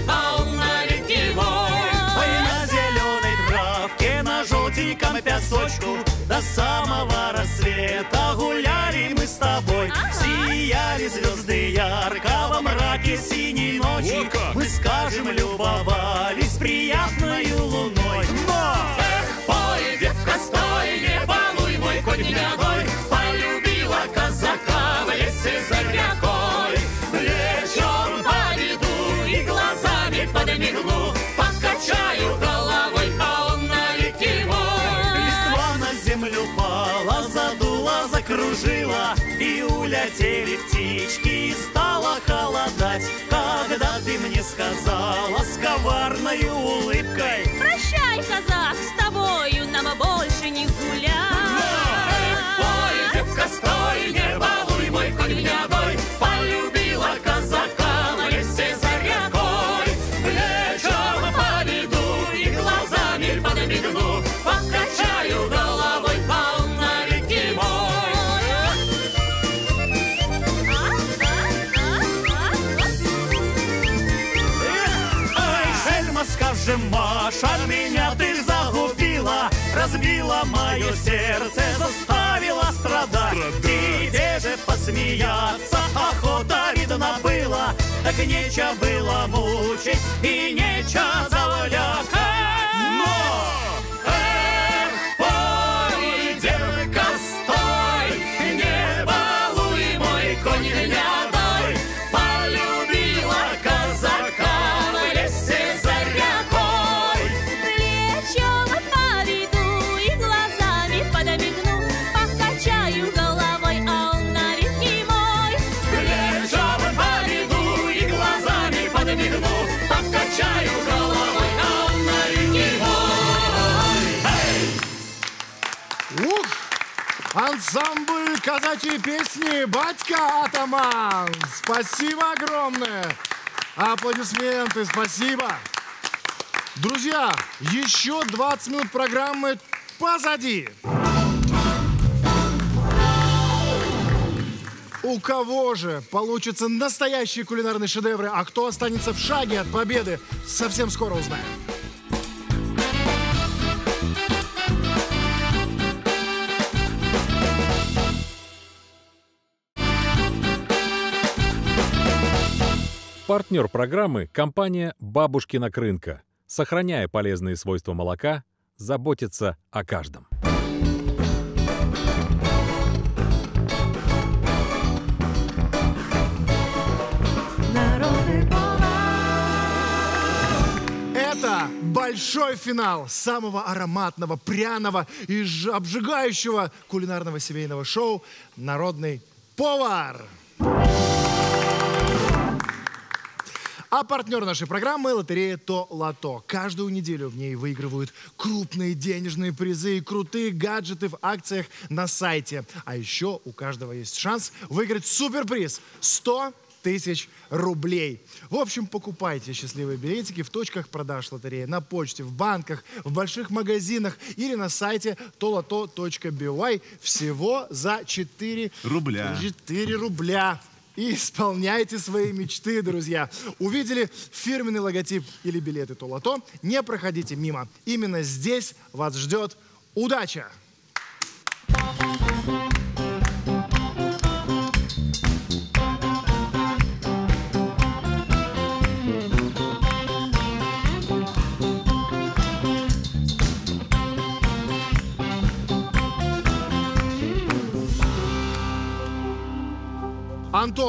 S1: песочку До самого рассвета. Гуляли мы с тобой Сияли звезды ярко. Во мраке синей ночи Мы, скажем, любовались. Приятною И улетели птички, и стало холодать Когда ты мне сказала с коварной улыбкой
S12: Прощай, казах, с тобою нам больше не гулять.
S1: Ой, девка, стой, не балуй мой конь гнедой скажем, Маша, меня ты загубила Разбила мое сердце, заставила страдать. Тебе же посмеяться охота, видно, было Так нечего было мучить и нечего завлякать
S2: Казачьей песни «Батька Атаман». Спасибо огромное. Аплодисменты, спасибо. Друзья, еще 20 минут программы позади. У кого же получится настоящие кулинарные шедевры, а кто останется в шаге от победы, совсем скоро узнаем.
S11: Партнер программы – компания «Бабушкина крынка». Сохраняя полезные свойства молока, заботится о каждом.
S2: Это большой финал самого ароматного, пряного и обжигающего кулинарного семейного шоу «Народный повар». А партнер нашей программы – лотерея «То Лото». Каждую неделю в ней выигрывают крупные денежные призы и крутые гаджеты в акциях на сайте. А еще у каждого есть шанс выиграть суперприз – 100 тысяч рублей. В общем, покупайте счастливые билетики в точках продаж лотереи, на почте, в банках, в больших магазинах или на сайте tolato.by всего за 4
S9: Рубля.
S2: 4 рубля. И исполняйте свои мечты, друзья. Увидели фирменный логотип или билеты Толото? Не проходите мимо. Именно здесь вас ждет удача.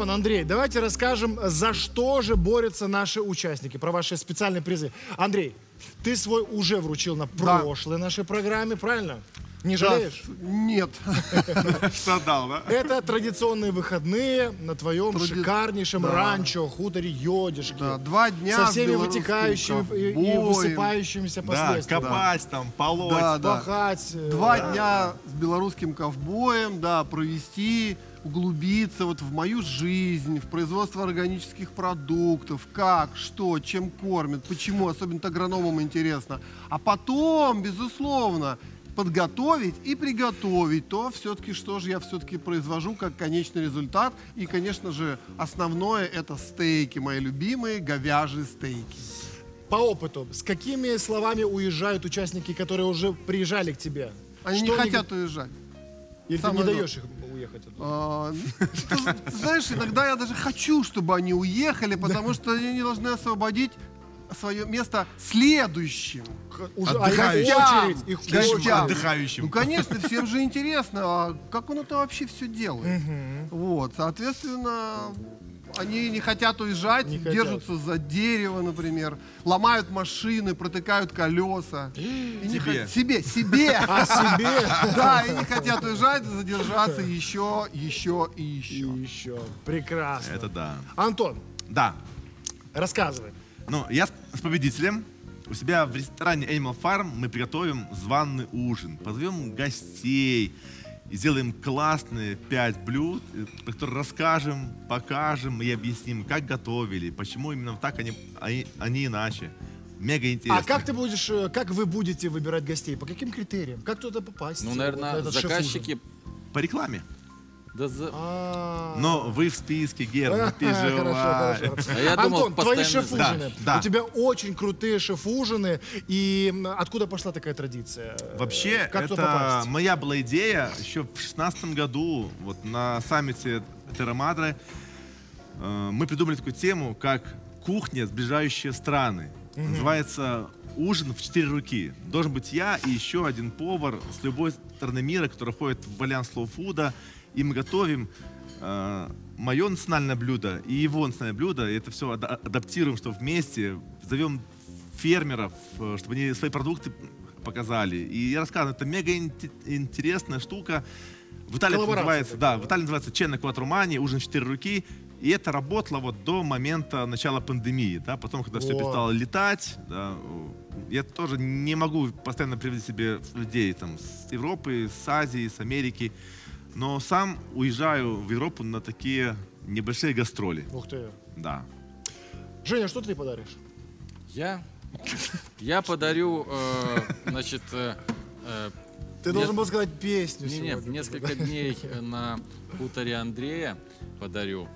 S2: Антон, Андрей, давайте расскажем, за что же борются наши участники, про ваши специальные призы. Андрей, ты свой уже вручил на
S10: Да.
S2: прошлой нашей программе, правильно? Не
S10: Да,
S2: жалеешь?
S10: Нет. (laughs)
S9: Что дал, да?
S2: Это традиционные выходные на твоем
S10: Тради-
S2: шикарнейшем
S10: Да.
S2: ранчо, хуторе Йодишки.
S10: Да, два дня
S2: Со всеми вытекающими и, и высыпающимися
S9: Да,
S2: последствиями.
S9: копать там, полоть.
S10: Да, да.
S2: Пахать. э,
S10: Два
S2: да.
S10: дня с белорусским ковбоем, да, провести, углубиться вот в мою жизнь, в производство органических продуктов, как, что, чем кормят, почему, особенно агрономам интересно. А потом, безусловно, подготовить и приготовить то все-таки, что же я все-таки произвожу как конечный результат. И, конечно же, основное это стейки, мои любимые говяжьи стейки.
S2: По опыту, с какими словами уезжают участники, которые уже приезжали к тебе?
S10: Они
S2: Что
S10: не хотят уезжать.
S2: Или ты
S10: Самое
S2: не
S10: главное.
S2: даешь их уехать? оттуда?
S10: А, ты ты (laughs) знаешь, иногда я даже хочу, чтобы они уехали, потому что они должны освободить свое место следующим.
S2: Уже, а
S9: Отдыхающим.
S2: очередь, их
S10: Гостям.
S2: очередь.
S9: Отдыхающим.
S10: Ну, конечно, всем же интересно, а как он это вообще все делает. Вот, соответственно, они не хотят уезжать,
S2: Не хотят.
S10: держатся за дерево, например, ломают машины, протыкают колеса. (gasps) И не
S9: Себе.
S10: хот- себе, себе. (laughs)
S2: А себе? (laughs)
S10: Да, и не хотят уезжать, задержаться еще, еще и еще.
S2: И еще. Прекрасно.
S9: Это да.
S2: Антон,
S9: Да.
S2: рассказывай.
S9: Ну, я с с победителем. У себя в ресторане Animal Farm мы приготовим званый ужин. Позовем гостей и сделаем классные пять блюд, э, про которые расскажем, покажем и объясним, как готовили, почему именно так они, они, они иначе. Мега интересно.
S2: А как ты будешь, э, как вы будете выбирать гостей? По каким критериям? Как туда попасть?
S4: Ну,
S2: Вот
S4: наверное,
S2: шеф-ужин?
S4: заказчики...
S9: По рекламе.
S4: Да за-
S2: А,
S9: Но вы в списке, Гер, не переживай.
S2: хорошо.
S4: А я думал,
S2: Антон, твои
S4: постоянно-
S2: шеф-ужины.
S9: Да, да.
S2: У тебя очень крутые шеф-ужины. И м, откуда пошла такая традиция?
S9: Вообще,
S2: как туда
S9: это
S2: попасть?
S9: моя была идея еще в шестнадцатом году, вот на саммите Террамадре, э, мы придумали такую тему, как кухня, сближающая страны. Называется ужин в четыре руки. Должен быть я и еще один повар с любой стороны мира, который входит в альянс Slow Food, и мы готовим мое национальное блюдо и его национальное блюдо, и это все адаптируем, что вместе зовем фермеров, э, чтобы они свои продукты показали. И я рассказываю, это мега инте- интересная штука. В Италии это называется, да, в Италии называется Ченна Кватрумани, ужин четыре руки. И это работало вот до момента начала пандемии, да, потом, когда все перестало летать, да, я тоже не могу постоянно приводить себе людей там с Европы, с Азии, с Америки, но сам уезжаю в Европу на такие небольшие гастроли,
S2: Ух ты.
S9: да.
S2: Женя, что ты подаришь?
S4: Я? Я подарю, э, значит, э, э,
S2: Ты
S4: Нет.
S2: должен был сказать песню
S4: не,
S2: сегодня.
S4: несколько дней на хуторе Андрея подарю.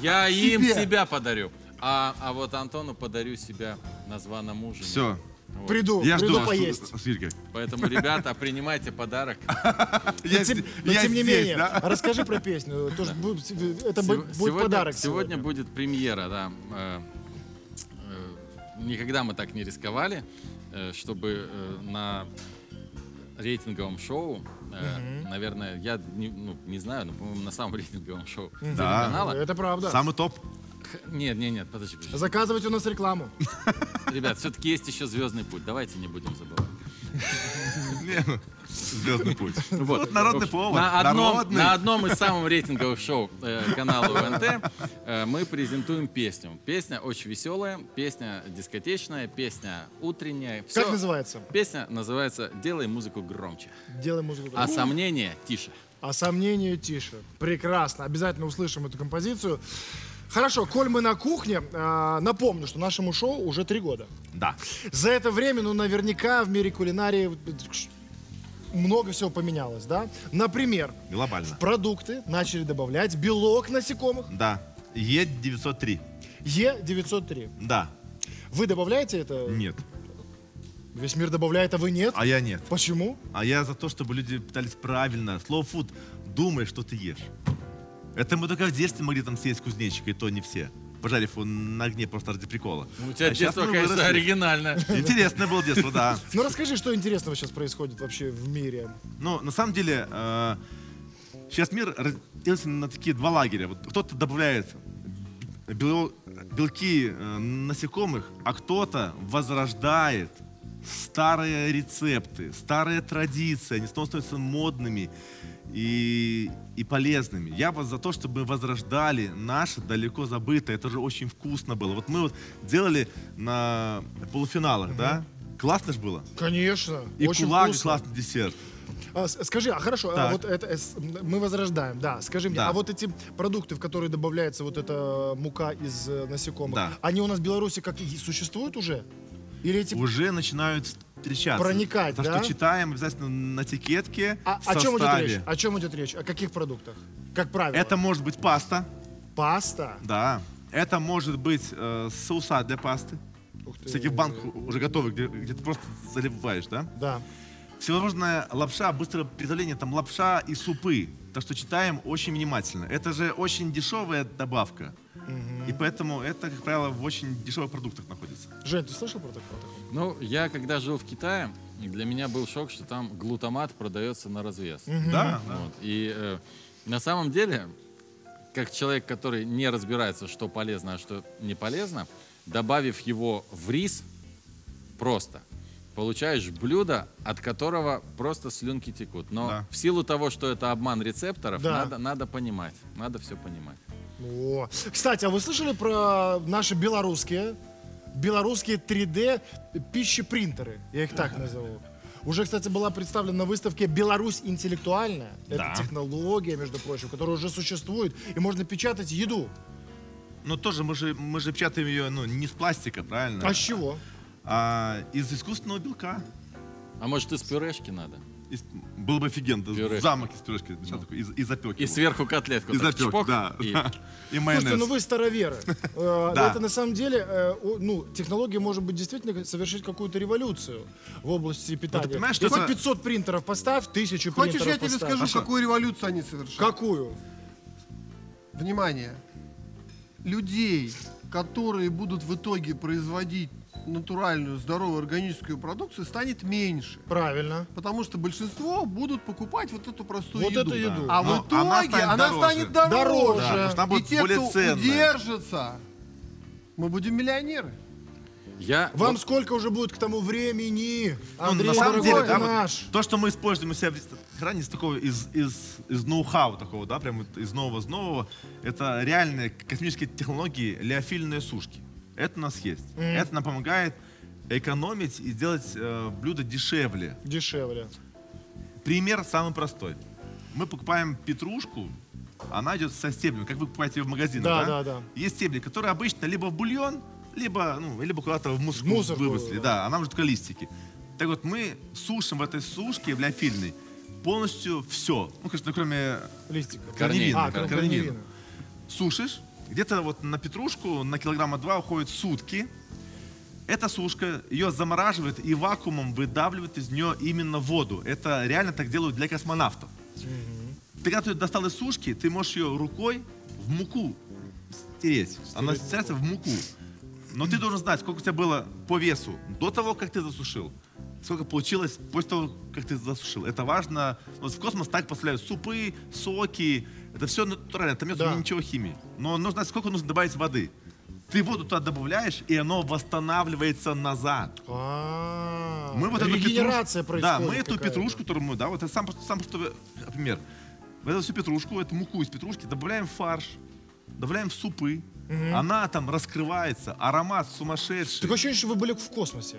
S4: Я им себя подарю. А, а вот Антону подарю себя на званом ужине.
S9: Все.
S2: Приду,
S9: я жду
S2: приду
S9: вас
S2: поесть.
S9: с, с.
S4: Поэтому, ребята, принимайте подарок.
S2: Но (laughs)
S9: Я
S2: тем, но
S9: я
S2: тем не
S9: здесь,
S2: менее,
S9: да?
S2: расскажи про песню. Тоже будет- это
S4: Сего-
S2: будет, будет подарок
S4: Сегодня будет премьера, да. Э, э, Никогда мы так не рисковали, э, чтобы э, на рейтинговом шоу, э, наверное, я не, ну, не знаю, но, по-моему, на самом (laughs) рейтинговом шоу
S9: Да.
S4: телеканала.
S2: Это правда.
S9: Самый топ.
S4: Нет, нет, нет, подожди, подожди.
S2: Заказывать у нас рекламу.
S4: Ребят, все-таки есть еще звездный путь. Давайте не будем забывать.
S9: Звездный путь.
S4: Вот.
S9: Тут народный повар.
S4: На одном,
S9: Народный.
S4: на одном из самых рейтинговых шоу э, канала УНТ э, мы презентуем песню. Песня очень веселая, песня дискотечная, песня утренняя.
S2: Как
S4: Всё.
S2: называется?
S4: Песня называется «Делай музыку громче»,
S2: Делай музыку.
S4: а сомнения тише.
S2: А сомнению тише. Прекрасно. Обязательно услышим эту композицию. Хорошо, коль мы на кухне, а, напомню, что нашему шоу уже три года.
S9: Да.
S2: За это время, ну, наверняка в мире кулинарии много всего поменялось, да? Например,
S9: Глобально.
S2: в продукты начали добавлять белок насекомых
S9: Да. Е903.
S2: Е903.
S9: Да.
S2: Вы добавляете это?
S9: Нет.
S2: Весь мир добавляет, а вы нет?
S9: А я нет.
S2: Почему?
S9: А я за то, чтобы люди питались правильно. Слово фуд. Думай, что ты ешь. Это мы только в детстве могли там съесть кузнечика, и то не все. Пожарив его на огне просто ради прикола.
S4: Ну, У тебя
S9: А
S4: детство,
S9: мы
S4: конечно,
S9: выросли.
S4: оригинальное.
S9: Интересное было детство, да.
S2: Ну расскажи, что интересного сейчас происходит вообще в мире?
S9: Ну, на самом деле, э, сейчас мир разделился на такие два лагеря. Вот кто-то добавляет белки э, насекомых, а кто-то возрождает старые рецепты, старые традиции. Они снова становятся модными и, и полезными. Я вот за то, чтобы мы возрождали наше далеко забытое. Это же очень вкусно было. Вот мы вот делали на полуфиналах, да? Классно же было.
S2: Конечно.
S9: И
S2: очень
S9: кулак, и
S2: вкусно.
S9: классный десерт.
S2: А, скажи, а хорошо, а
S9: Так.
S2: вот это э, мы возрождаем, да. Скажи мне,
S9: Да.
S2: а вот эти продукты, в которые добавляется вот эта мука из э, насекомых,
S9: Да.
S2: они у нас в Беларуси как и существуют уже? Или эти
S9: уже начинают встречаться.
S2: Проникать,
S9: За
S2: да?
S9: что читаем обязательно на этикетке,
S2: А,
S9: в
S2: о чем идет
S9: составе.
S2: речь? О чем идет речь? О каких продуктах? Как правило.
S9: Это может быть паста,
S2: паста.
S9: да. Это может быть э, соуса для пасты.
S2: ты.
S9: Всякие в банку уже готовы, где, где ты просто заливаешь, да?
S2: Да.
S9: Всевозможная лапша, быстрое приготовление, там лапша и супы. Так что читаем очень внимательно. Это же очень дешевая добавка. И поэтому это, как правило, в очень дешевых продуктах находится.
S2: Жень, ты слышал про такое?
S4: Ну, я когда жил в Китае, для меня был шок, что там глутамат продается на развес.
S2: Мгм.
S9: Да,
S4: Вот. И э, на самом деле, как человек, который не разбирается, что полезно, а что не полезно, добавив его в рис просто, получаешь блюдо, от которого просто слюнки текут. Но
S9: Да.
S4: в силу того, что это обман рецепторов,
S2: Да.
S4: надо, надо понимать, надо все понимать.
S2: О. Кстати, а вы слышали про наши белорусские, белорусские 3D пищепринтеры? Я их так назову. Уже, кстати, была представлена на выставке «Беларусь интеллектуальная». Это
S9: Да.
S2: технология, между прочим, которая уже существует, и можно печатать еду.
S9: Но тоже мы же, мы же печатаем ее ну, не с пластика, правильно?
S2: А с чего?
S9: А из искусственного белка.
S4: А может, из пюрешки надо?
S9: Из- было бы офигенно.
S4: Пюрешки.
S9: Замок из пюрешки. начал такой, из, из опеки.
S4: И сверху котлетку.
S9: Из
S4: так
S9: опеки,
S4: чпок,
S9: да.
S4: и- (laughs)
S9: И майонез.
S2: Слушайте, ну вы староверы. (laughs) Э,
S9: Да.
S2: Это на самом деле, э, ну, технология может быть действительно совершить какую-то революцию в области питания.
S9: понимаешь, что
S2: Хоть
S9: это-
S2: 500 принтеров поставь, 1000
S10: Хочешь,
S2: принтеров
S10: я тебе скажу, какую революцию они совершают?
S2: Какую?
S10: Внимание. Людей, которые будут в итоге производить натуральную, здоровую органическую продукцию, станет меньше.
S2: Правильно.
S10: Потому что большинство будут покупать вот эту простую
S2: Вот
S10: еду.
S2: эту еду.
S10: А
S9: Но
S10: в итоге
S9: она
S10: она
S9: станет
S10: станет,
S9: дороже.
S10: дороже.
S2: Дороже.
S9: Да, потому что она
S10: И те,
S9: более
S10: кто
S9: ценная.
S10: удержится, мы будем миллионеры.
S4: Я
S2: Вам
S4: вот-
S2: сколько уже будет к тому времени?
S9: Ну,
S2: Андрей,
S9: на самом деле, да, вот
S2: наш.
S9: то, что мы используем у себя в ресторане, из такого, из, из, из ноу-хау такого, да, прям вот из нового, с нового, это реальные космические технологии леофильные сушки. Это у нас есть. Это нам помогает экономить и сделать э, блюдо дешевле.
S2: Дешевле.
S9: Пример самый простой. Мы покупаем петрушку, она идет со стеблями, как вы покупаете ее в магазинах,
S2: Да,
S9: да?
S2: да, да.
S9: Есть стебли, которые обычно либо в бульон, либо, ну, либо куда-то в мусорку,
S2: мусорку,
S9: выбросили.
S2: да.
S9: Да, а нам же только листики. Так вот, мы сушим в этой сушке бляфильной полностью все. Ну, конечно, кроме
S2: Листиков.
S9: корневины.
S2: А,
S9: кор-
S2: корневины.
S9: корневины. Сушишь, где-то вот на петрушку на килограмма два уходит сутки. Эта сушка ее замораживает и вакуумом выдавливает из нее именно воду. Это реально так делают для космонавтов. Ты когда ты достал из сушки, ты можешь ее рукой в муку стереть. Она стирается в муку. Но ты должен знать, сколько у тебя было по весу до того, как ты засушил. Сколько получилось после того, как ты засушил. Это важно. Вот в космос так поставляют супы, соки. Это все натурально, там нет
S2: Да.
S9: ничего химии. Но нужно знать, сколько нужно добавить воды. Ты воду туда добавляешь, и оно восстанавливается назад.
S2: А,
S9: Мы вот эту
S2: Регенерация
S9: петрушку- Да, мы
S2: происходит
S9: эту петрушку, которую мы, да, вот это сам, сам простой пример. В эту всю петрушку, эту муку из петрушки добавляем в фарш, добавляем в супы. Она там раскрывается, аромат сумасшедший.
S2: Такое ощущение, что вы были в космосе.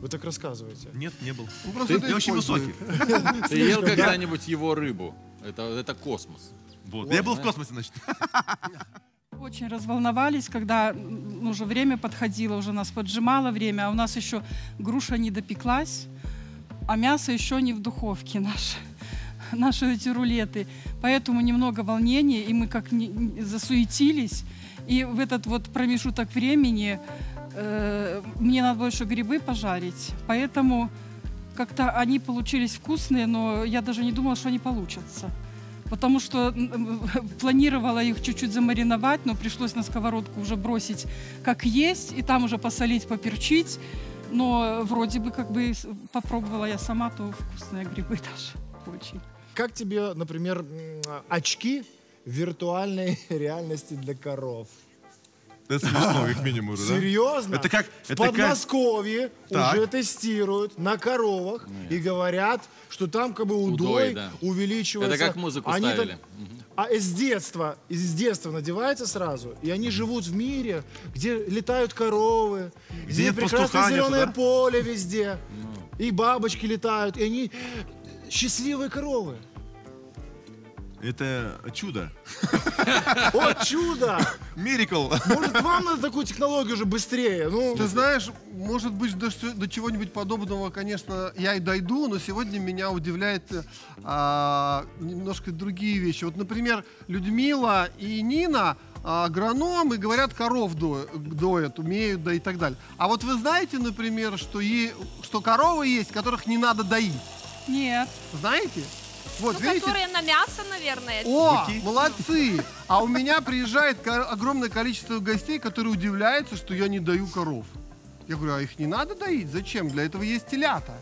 S2: Вы так рассказываете.
S9: Нет, не был.
S10: Ну, просто это
S9: Я очень высокий. (laughs)
S4: Ты ел когда-нибудь его рыбу? Это, это космос.
S9: Вот. Я был в космосе, значит. (laughs)
S6: Очень разволновались, когда уже время подходило, уже нас поджимало время, а у нас еще груша не допеклась, а мясо еще не в духовке наше, (laughs) наши эти рулеты. Поэтому немного волнения, и мы как не- засуетились. И в этот вот промежуток времени э, мне надо еще грибы пожарить. Поэтому как-то они получились вкусные, но я даже не думала, что они получатся. Потому что (laughs) планировала их чуть-чуть замариновать, но пришлось на сковородку уже бросить как есть, и там уже посолить, поперчить. Но вроде бы как бы попробовала я сама, то вкусные грибы (laughs) даже очень.
S2: Как тебе, например, очки виртуальной (laughs) реальности для коров?
S9: Это смешно, как минимум уже, да?
S2: Серьезно?
S9: Это как...
S2: В
S9: Это как...
S2: Подмосковье
S9: Так.
S2: уже тестируют на коровах и говорят, что там как бы удой,
S4: Удой, да.
S2: увеличивается.
S4: Это как музыку
S2: Они
S4: ставили.
S2: там- А из детства, из детства надевается сразу, и они живут в мире, где летают коровы, где,
S9: Где нет
S2: прекрасное
S9: нету,
S2: зеленое
S9: да?
S2: поле везде, и бабочки летают, и они счастливые коровы.
S9: Это чудо. (laughs)
S2: О, чудо!
S9: Мирикл.
S2: Может, вам надо такую технологию уже быстрее? Ну,
S10: Ты знаешь, может быть, до, до чего-нибудь подобного, конечно, я и дойду, но сегодня меня удивляет э, а, немножко другие вещи. Вот, например, Людмила и Нина а, агрономы, говорят, коров до- доят, умеют, да и так далее. А вот вы знаете, например, что, е- что коровы есть, которых не надо доить?
S6: Нет.
S10: Знаете? Вот,
S5: Ну,
S10: видите?
S5: которые на мясо, наверное.
S10: О, молодцы! А у меня приезжает огромное количество гостей, которые удивляются, что я не даю коров. Я говорю, а их не надо доить? Зачем? Для этого есть телята.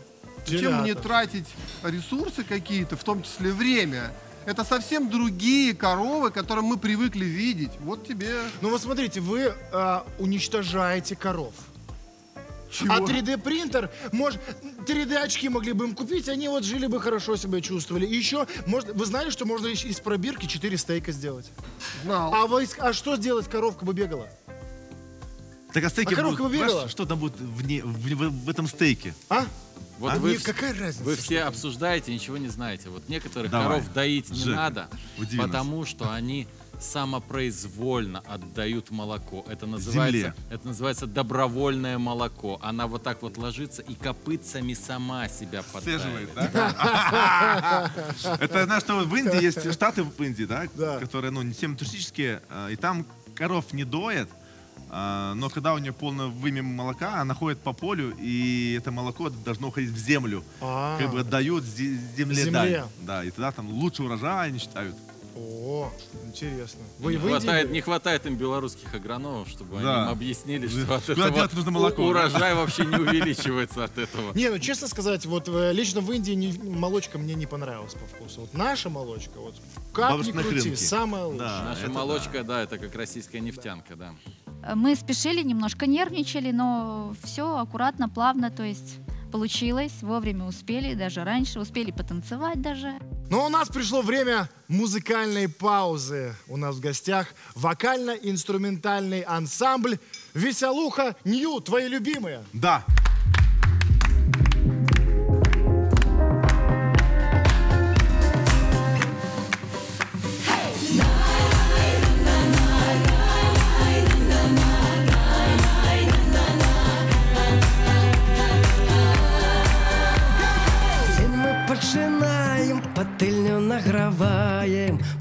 S10: Зачем
S2: Телята.
S10: мне тратить ресурсы какие-то, в том числе время? Это совсем другие коровы, которые мы привыкли видеть. Вот тебе...
S2: ну вот смотрите, вы а, уничтожаете коров.
S10: Чего?
S2: А 3D принтер, может, 3D очки могли бы им купить, они вот жили бы хорошо себя чувствовали. И еще, может, вы знали, что можно из пробирки 4 стейка сделать?
S10: Знал.
S2: А, вы, а что сделать, коровка бы бегала?
S9: Так а стейки
S2: А коровка
S9: будут-
S2: бы бегала?
S9: знаешь, Что там будет в, не- в- в- в этом стейке?
S2: А?
S4: Вот
S2: А
S4: вы,
S2: мне какая разница,
S4: вы все обсуждаете, ничего не знаете. Вот некоторых
S9: Давай.
S4: коров доить не
S9: Жека,
S4: надо,
S9: удиви нас.
S4: потому что они самопроизвольно отдают молоко. Это называется,
S9: Земле.
S4: это называется добровольное молоко. Она вот так вот ложится и копытцами сама себя
S9: Сцеживает,
S4: подтаивает.
S9: да? (laughs) Это, знаешь, что в Индии есть штаты в Индии, да, которые, ну, не всем туристические, а, и там коров не доят, а, но когда у нее полное вымя молока, она ходит по полю, и это молоко должно уходить в землю.
S2: А.
S9: Как бы отдают зе- земле.
S2: Земле.
S9: Да, и тогда там лучше урожай они считают.
S2: О, интересно. Вы
S4: Не хватает, не хватает им белорусских агрономов, чтобы они
S9: Да.
S4: им объяснили,
S9: Куда
S4: что от
S9: девать
S4: этого
S9: нужно молоко,
S4: у-
S9: да?
S4: урожай вообще не увеличивается от этого.
S2: Не, ну честно сказать, вот э, лично в Индии не- молочка мне не понравилась по вкусу. Вот наша молочка, вот как ни
S9: Бабушкиных
S2: крути,
S9: рынки.
S2: самая лучшая.
S9: Да,
S4: Наша
S9: это
S4: молочка, да. это как российская нефтянка, да.
S7: Мы спешили, немножко нервничали, но все аккуратно, плавно, то есть получилось, вовремя успели, даже раньше, успели потанцевать даже.
S2: Но у нас пришло время музыкальной паузы. У нас в гостях вокально-инструментальный ансамбль «Веселуха Нью», твои любимые.
S9: Да.
S13: День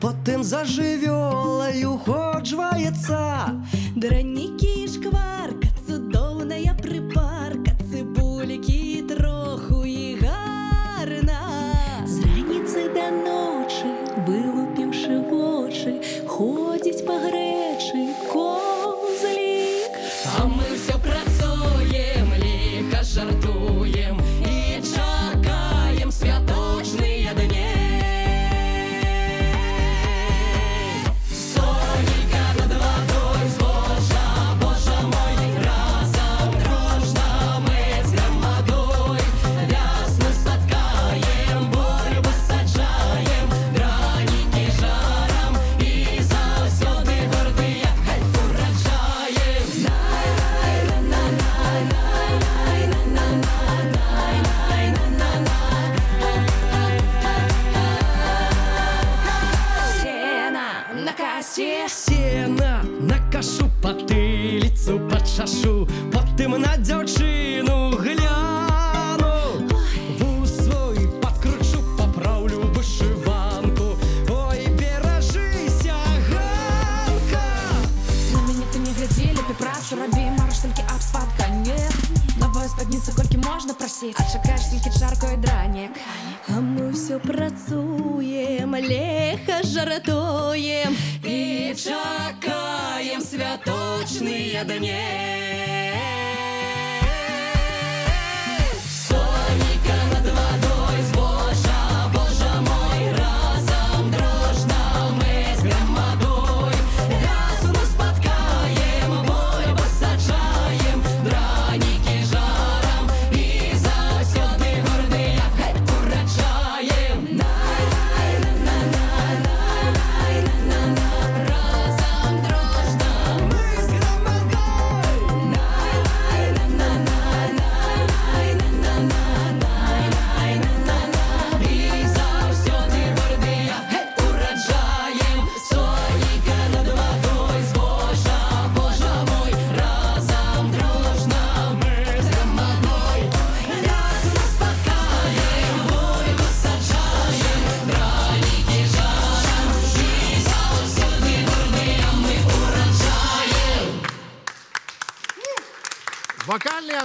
S13: награваем, потым за жывёлаю ходжваецца.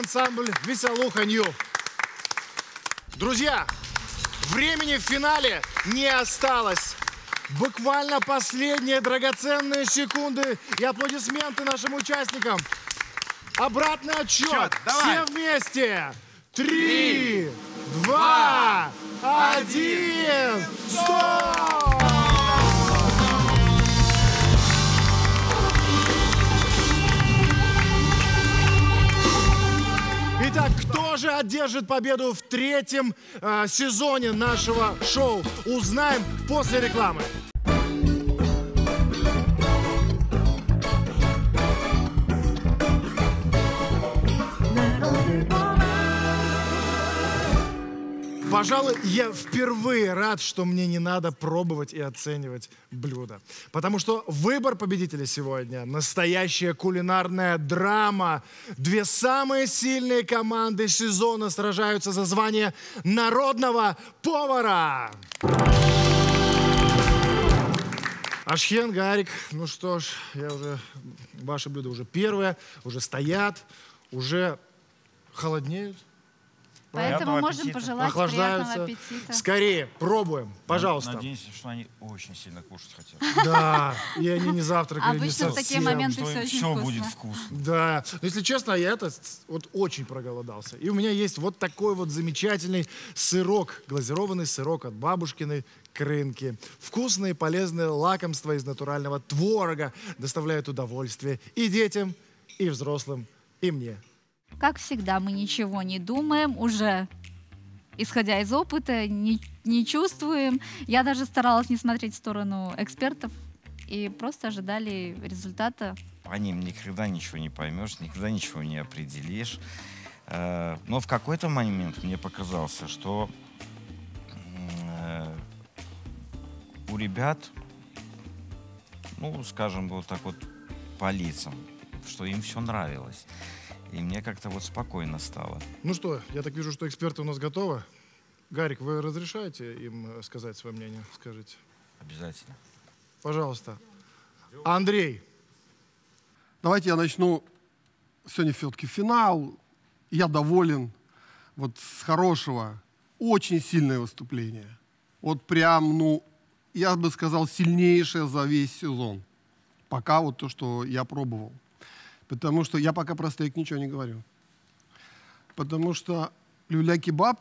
S2: Ансамбль «Веселуха Нью». Друзья, времени в финале не осталось. Буквально последние драгоценные секунды и аплодисменты нашим участникам. Обратный отчет.
S9: Счет, давай.
S2: Все вместе. Три, два, один. Стоп! Итак, кто же одержит победу в третьем э, сезоне нашего шоу? Узнаем после рекламы. Пожалуй, я впервые рад, что мне не надо пробовать и оценивать блюда. Потому что выбор победителя сегодня – настоящая кулинарная драма. Две самые сильные команды сезона сражаются за звание народного повара. Ашхен, Гарик, ну что ж, я уже, ваши блюда уже первые, уже стоят, уже холоднеют.
S7: Поэтому можем пожелать приятного аппетита.
S2: Скорее, пробуем, пожалуйста.
S8: Надеюсь, что они очень сильно кушать хотят.
S2: Да, и они не завтракали, не
S7: Обычно в такие
S2: совсем.
S7: моменты
S8: Что им
S7: очень вкусно.
S8: будет вкусно.
S2: Да, но если честно, я это вот очень проголодался. И у меня есть вот такой вот замечательный сырок, глазированный сырок от бабушкиной крынки. Вкусные, полезные лакомства из натурального творога доставляют удовольствие и детям, и взрослым, и мне.
S7: Как всегда, мы ничего не думаем, уже исходя из опыта, не, не чувствуем. Я даже старалась не смотреть в сторону экспертов и просто ожидали результата.
S8: По ним никогда ничего не поймешь, никогда ничего не определишь. Э, Но в какой-то момент мне показался, что э, у ребят, ну, скажем, вот так вот по лицам, что им все нравилось. И мне как-то вот спокойно стало.
S2: Ну что, я так вижу, что эксперты у нас готовы. Гарик, вы разрешаете им э, сказать свое мнение? Скажите.
S8: Обязательно.
S2: Пожалуйста. Андрей.
S10: Давайте я начну. Сегодня все-таки финал. Я доволен. Вот с хорошего. Очень сильное выступление. Вот прям, ну, я бы сказал, сильнейшее за весь сезон. Пока вот то, что я пробовал. Потому что я пока про стейк ничего не говорю. Потому что люля-кебаб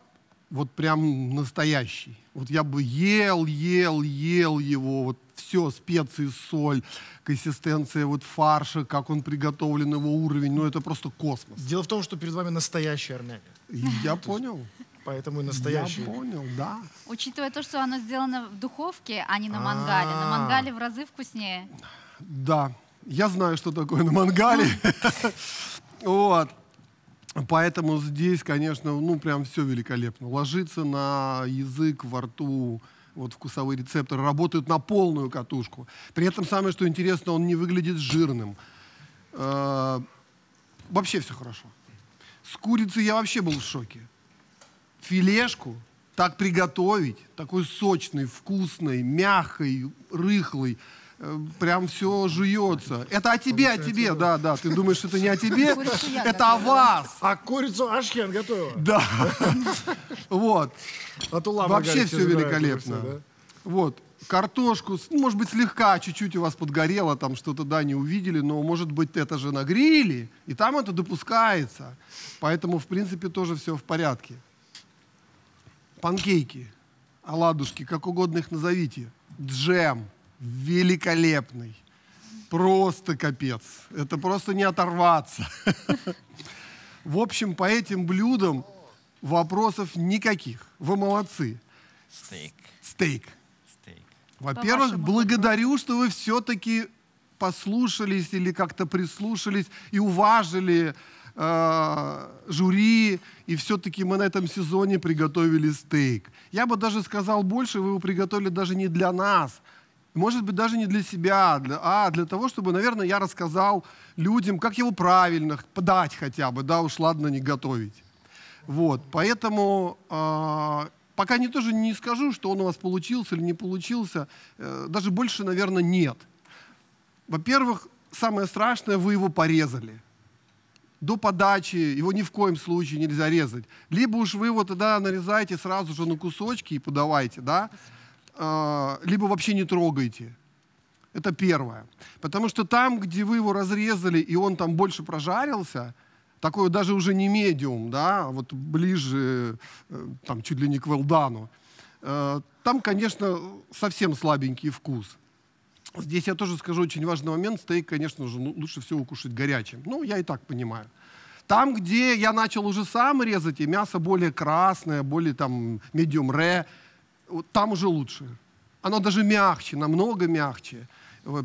S10: вот прям настоящий. Вот я бы ел, ел, ел его, вот все, специи, соль, консистенция вот фарша, как он приготовлен, его уровень, ну это просто космос.
S2: Дело в том, что перед вами настоящий армяк.
S10: Я понял.
S2: Поэтому и настоящий.
S10: Я понял, да.
S7: Учитывая то, что оно сделано в духовке, а не на мангале. На
S10: А.
S7: мангале в разы вкуснее.
S10: Да, я знаю, что такое на мангале. (laughs) Вот. Поэтому здесь, конечно, ну прям все великолепно. Ложится на язык, во рту. вот вкусовые рецепторы работают на полную катушку. При этом самое, что интересно, он не выглядит жирным. Э, Вообще все хорошо. С курицей я вообще был в шоке. Филешку так приготовить, такой сочный, вкусный, мягкий, рыхлый, прям все жуется. Это о тебе, о тебе, да, да. Ты думаешь, что это не о тебе? Это о вас.
S2: А курицу Ашхен готовила?
S10: Да. Вот. Вообще все великолепно. Вот. Картошку, может быть, слегка, чуть-чуть у вас подгорело, там что-то, да, не увидели, но, может быть, это же на гриле, и там это допускается. Поэтому, в принципе, тоже все в порядке. Панкейки, оладушки, как угодно их назовите. Джем великолепный. Просто капец. Это просто не оторваться. В общем, по этим блюдам вопросов никаких. Вы молодцы.
S8: Стейк.
S10: Стейк. Во-первых, благодарю, что вы все-таки послушались или как-то прислушались и уважили э, жюри, и все-таки мы на этом сезоне приготовили стейк. Я бы даже сказал больше, вы его приготовили даже не для нас, может быть, даже не для себя, для- а для того, чтобы, наверное, я рассказал людям, как его правильно подать хотя бы, да, уж ладно не готовить. Вот, поэтому э, пока не тоже не скажу, что он у вас получился или не получился, э, даже больше, наверное, нет. Во-первых, самое страшное, вы его порезали. До подачи его ни в коем случае нельзя резать. Либо уж вы его тогда нарезаете сразу же на кусочки и подавайте, да, э, либо вообще не трогайте. Это первое. Потому что там, где вы его разрезали, и он там больше прожарился, такой даже уже не медиум, да, а вот ближе, э, там, чуть ли не к велдану, э, там, конечно, совсем слабенький вкус. Здесь я тоже скажу очень важный момент. Стейк, конечно же, ну, лучше всего кушать горячим. Ну, я и так понимаю. Там, где я начал уже сам резать, и мясо более красное, более там medium rare, там уже лучше. Оно даже мягче, намного мягче.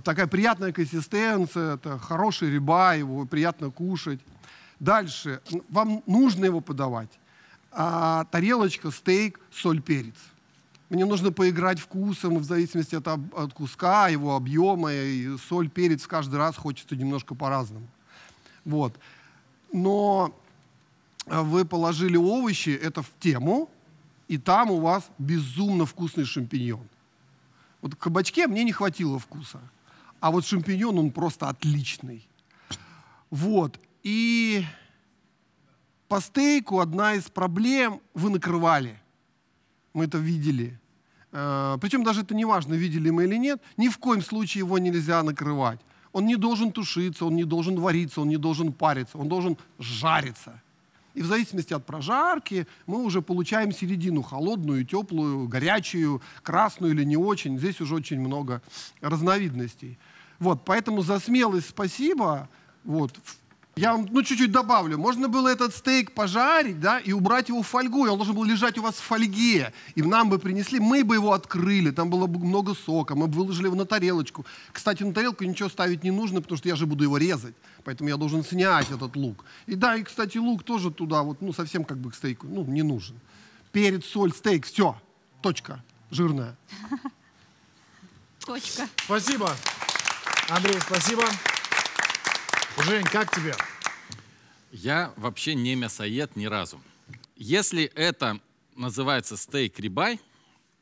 S10: Такая приятная консистенция, это хороший рыба, его приятно кушать. Дальше, вам нужно его подавать. А, тарелочка, стейк, соль, перец. Мне нужно поиграть вкусом, в зависимости от, от куска, его объема, и соль, перец каждый раз хочется немножко по-разному. Вот. Но а, вы положили овощи, это в тему, и там у вас безумно вкусный шампиньон. Вот к кабачке мне не хватило вкуса, а вот шампиньон, он просто отличный. Вот. И по стейку одна из проблем вы накрывали. Мы это видели. Э, Причем даже это не важно, видели мы или нет, ни в коем случае его нельзя накрывать. Он не должен тушиться, он не должен вариться, он не должен париться, он должен жариться. И в зависимости от прожарки мы уже получаем середину, холодную, теплую, горячую, красную или не очень. Здесь уже очень много разновидностей. Вот, поэтому за смелость спасибо. Вот. Я вам ну, чуть-чуть добавлю. Можно было этот стейк пожарить, да, и убрать его в фольгу, и он должен был лежать у вас в фольге. И нам бы принесли, мы бы его открыли, там было бы много сока, мы бы выложили его на тарелочку. Кстати, на тарелку ничего ставить не нужно, потому что я же буду его резать. Поэтому я должен снять этот лук. И да, и, кстати, лук тоже туда, вот, ну, совсем как бы к стейку, ну, не нужен. Перец, соль, стейк, все. Точка. Жирная. (laughs)
S7: Точка.
S2: Спасибо. Андрей, спасибо. Жень, как тебе?
S4: Я вообще не мясоед ни разу. Если это называется стейк рибай,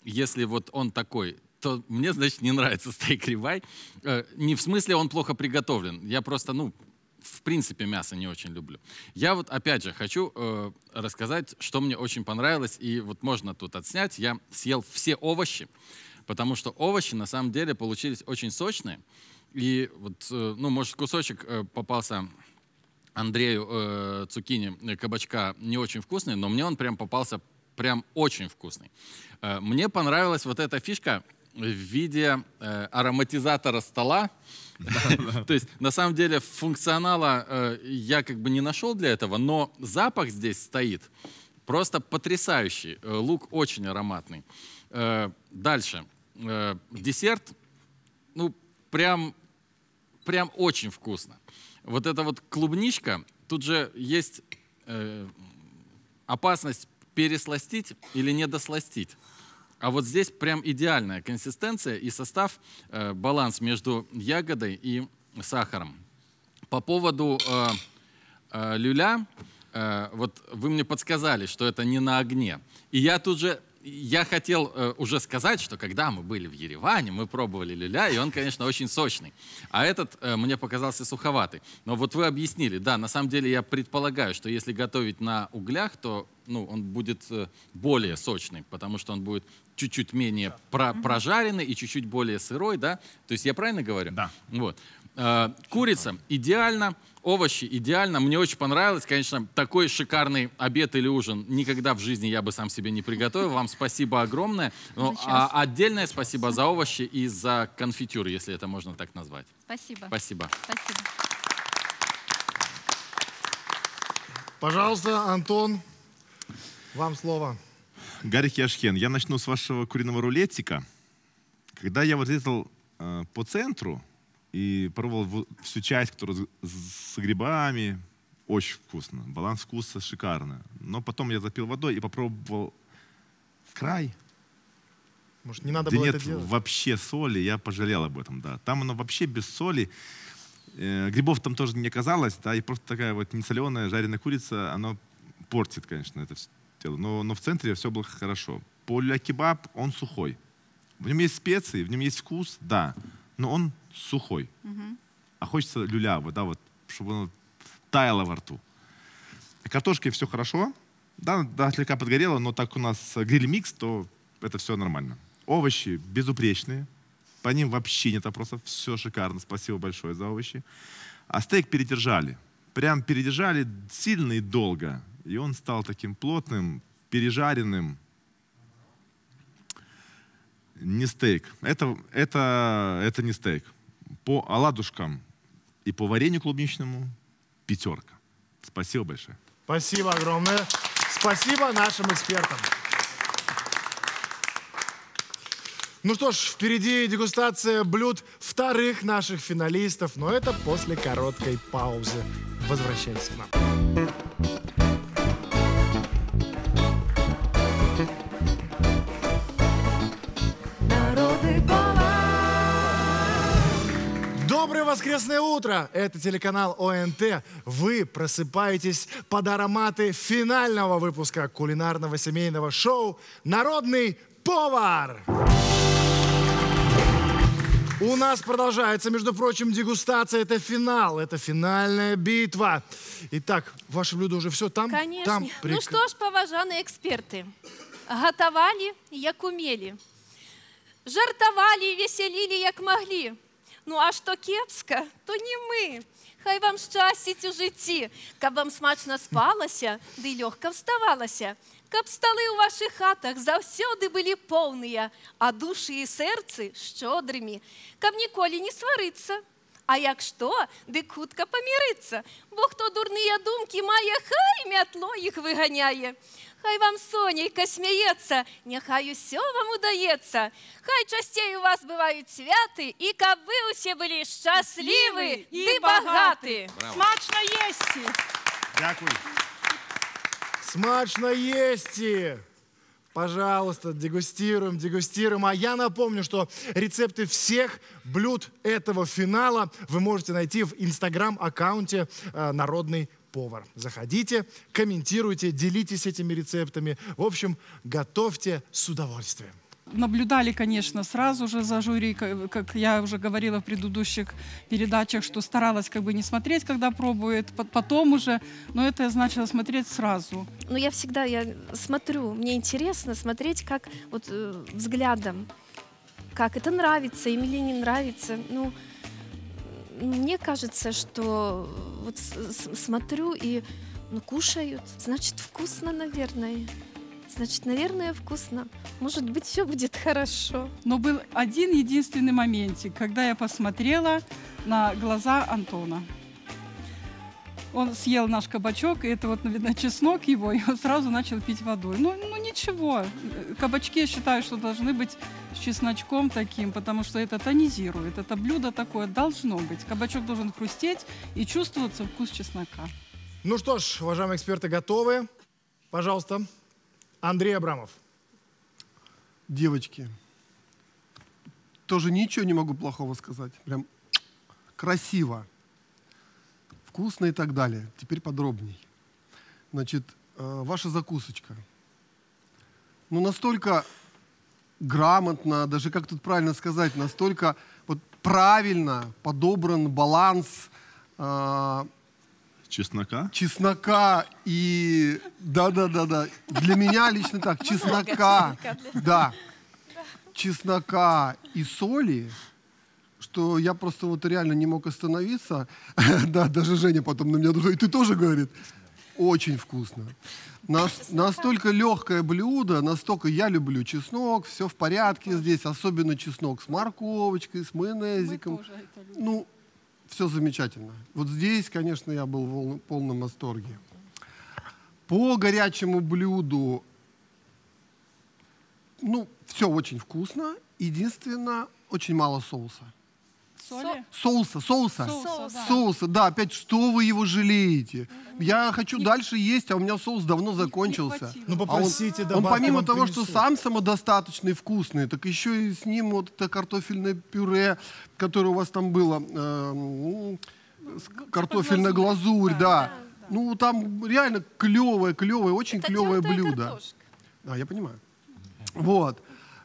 S4: если вот он такой, то мне, значит, не нравится (laughs) стейк рибай. Э, Не в смысле он плохо приготовлен. Я просто, ну, в принципе, мясо не очень люблю. Я вот, опять же, хочу э, рассказать, что мне очень понравилось. И вот можно тут отснять. Я съел все овощи, потому что овощи, на самом деле, получились очень сочные. И вот, э, ну, может, кусочек э, попался Андрею э, цукини э, кабачка не очень вкусный, но мне он прям попался прям очень вкусный. Э, мне понравилась вот эта фишка в виде э, ароматизатора стола. (laughs) То есть, на самом деле, функционала э, я как бы не нашел для этого, но запах здесь стоит просто потрясающий. Э, Лук очень ароматный. Э, Дальше. Э, Десерт, ну, прям, прям очень вкусно. Вот эта вот клубничка, тут же есть э, опасность пересластить или недосластить. А вот здесь прям идеальная консистенция и состав, э, баланс между ягодой и сахаром. По поводу э, э, люля, э, вот вы мне подсказали, что это не на огне. И я тут же я хотел э, уже сказать, что когда мы были в Ереване, мы пробовали люля, и он, конечно, очень сочный. А этот э, мне показался суховатый. Но вот вы объяснили, да, на самом деле я предполагаю, что если готовить на углях, то ну, он будет э, более сочный, потому что он будет чуть-чуть менее про прожаренный и чуть-чуть более сырой, да? То есть я правильно говорю?
S9: Да.
S4: Вот. Э, курица идеально, овощи идеально. Мне очень понравилось, конечно, такой шикарный обед или ужин никогда в жизни я бы сам себе не приготовил. Вам спасибо огромное. Ну, а отдельное спасибо за овощи и за конфитюр, если это можно так назвать.
S7: Спасибо.
S4: Спасибо.
S7: Спасибо.
S2: Пожалуйста, Антон, вам слово.
S9: Гарик Яшхен, я начну с вашего куриного рулетика. Когда я вот ездил э, по центру и пробовал всю часть, которая с, грибами, очень вкусно. Баланс вкуса шикарный. Но потом я запил водой и попробовал край.
S2: Может, не надо
S9: да
S2: было
S9: нет
S2: это делать?
S9: вообще соли, я пожалел об этом, да. Там оно вообще без соли. Э, грибов там тоже не оказалось, да, и просто такая вот несоленая жареная курица, оно портит, конечно, это всё дело. Но, но в центре все было хорошо. Поля кебаб, он сухой. В нем есть специи, в нем есть вкус, да, но он сухой. А хочется люля, вот, да, вот, чтобы оно таяло во рту. Картошкой все хорошо, да, да, слегка подгорело, но так у нас гриль-микс, то это все нормально. Овощи безупречные, по ним вообще нет вопросов, все шикарно, спасибо большое за овощи. А стейк передержали, прям передержали сильно и долго, и он стал таким плотным, пережаренным. Не стейк, это, это, это не стейк. По оладушкам и по варенью клубничному пятерка. Спасибо большое.
S2: Спасибо огромное. Спасибо нашим экспертам. Ну что ж, впереди дегустация блюд вторых наших финалистов, но это после короткой паузы. Возвращайтесь к нам. Воскресное утро! Это телеканал ОНТ. Вы просыпаетесь под ароматы финального выпуска кулинарного семейного шоу «Народный повар». У нас продолжается, между прочим, дегустация. Это финал, это финальная битва. Итак, ваше блюдо уже все там?
S5: Конечно.
S2: Там
S5: Ну
S2: прек-
S5: что ж, поважанные эксперты, готовали, як умели. Жартовали, веселили, як могли. Ну а що кепська, то не ми. Хай вам щастить у житті, каб вам смачно спалося, да й легко вставалося. Каб столи у ваших хатах завсёды были полные, а души і серці щодрими, каб ніколи не свариться. А як що, дик хутко помириться, бо хто дурні думки має, хай мятло їх виганяє. Хай вам сонейка сміється, нехай усе вам удається. Хай частей у вас бувають святи, і каб ви усі були щасливі
S6: і
S5: і багаті.
S6: Смачно єсті!
S9: Дякую.
S2: Смачно есть! Пожалуйста, дегустируем, дегустируем. А я напомню, что рецепты всех блюд этого финала вы можете найти в инстаграм-аккаунте э, «Народный повар». Заходите, комментируйте, делитесь этими рецептами. В общем, готовьте с удовольствием.
S6: Наблюдали, конечно, сразу же за жюри, ка- как я уже говорила в предыдущих передачах, что старалась как бы не смотреть, когда пробует, по- потом уже, но это я начала смотреть сразу.
S5: Ну, я всегда я смотрю, мне интересно смотреть, как вот э, взглядом, как это нравится им или не нравится. Ну, мне кажется, что вот смотрю и ну, кушают, значит, вкусно, наверное. Значит, наверное, вкусно. Может быть, все будет хорошо.
S6: Но был один единственный моментик, когда я посмотрела на глаза Антона. Он съел наш кабачок, и это вот, видно, чеснок его, и он сразу начал пить водой. Ну, ну ничего, кабачки, я считаю, что должны быть с чесночком таким, потому что это тонизирует. Это блюдо такое должно быть. Кабачок должен хрустеть и чувствоваться вкус чеснока.
S2: Ну что ж, уважаемые эксперты, готовы? Пожалуйста, Андрей Абрамов.
S10: Девочки, тоже ничего не могу плохого сказать. Прям красиво, вкусно и так далее. Теперь подробней. Значит, э, ваша закусочка. Ну, настолько грамотно, даже как тут правильно сказать, настолько вот правильно подобран баланс э,
S9: Чеснока?
S10: чеснока и да-да-да-да. Для меня лично так, чеснока, да, чеснока и соли, что я просто вот реально не мог остановиться. (laughs) Да, даже Женя потом на меня душа, и ты тоже, говорит, очень вкусно. Нас- настолько легкое блюдо, настолько я люблю чеснок, все в порядке здесь, особенно чеснок с морковочкой, с майонезиком. Ну, все замечательно. Вот здесь, конечно, я был в полном восторге. По горячему блюду, ну, все очень вкусно. Единственное, очень мало соуса.
S6: Соли?
S10: Соуса, соуса.
S6: Соуса, да.
S10: Соуса, да. Опять, что вы его жалеете? Я хочу дальше есть, а у меня соус давно закончился.
S2: Ну,
S10: А он-
S2: попросите,
S10: он, помимо того, что
S2: принесут.
S10: сам самодостаточный, вкусный, так еще и с ним вот это картофельное пюре, которое у вас там было, э, м, с- картофельная глазурь, да. Ну, там реально клевое, клевое, очень клевое блюдо. Да, я понимаю. Вот.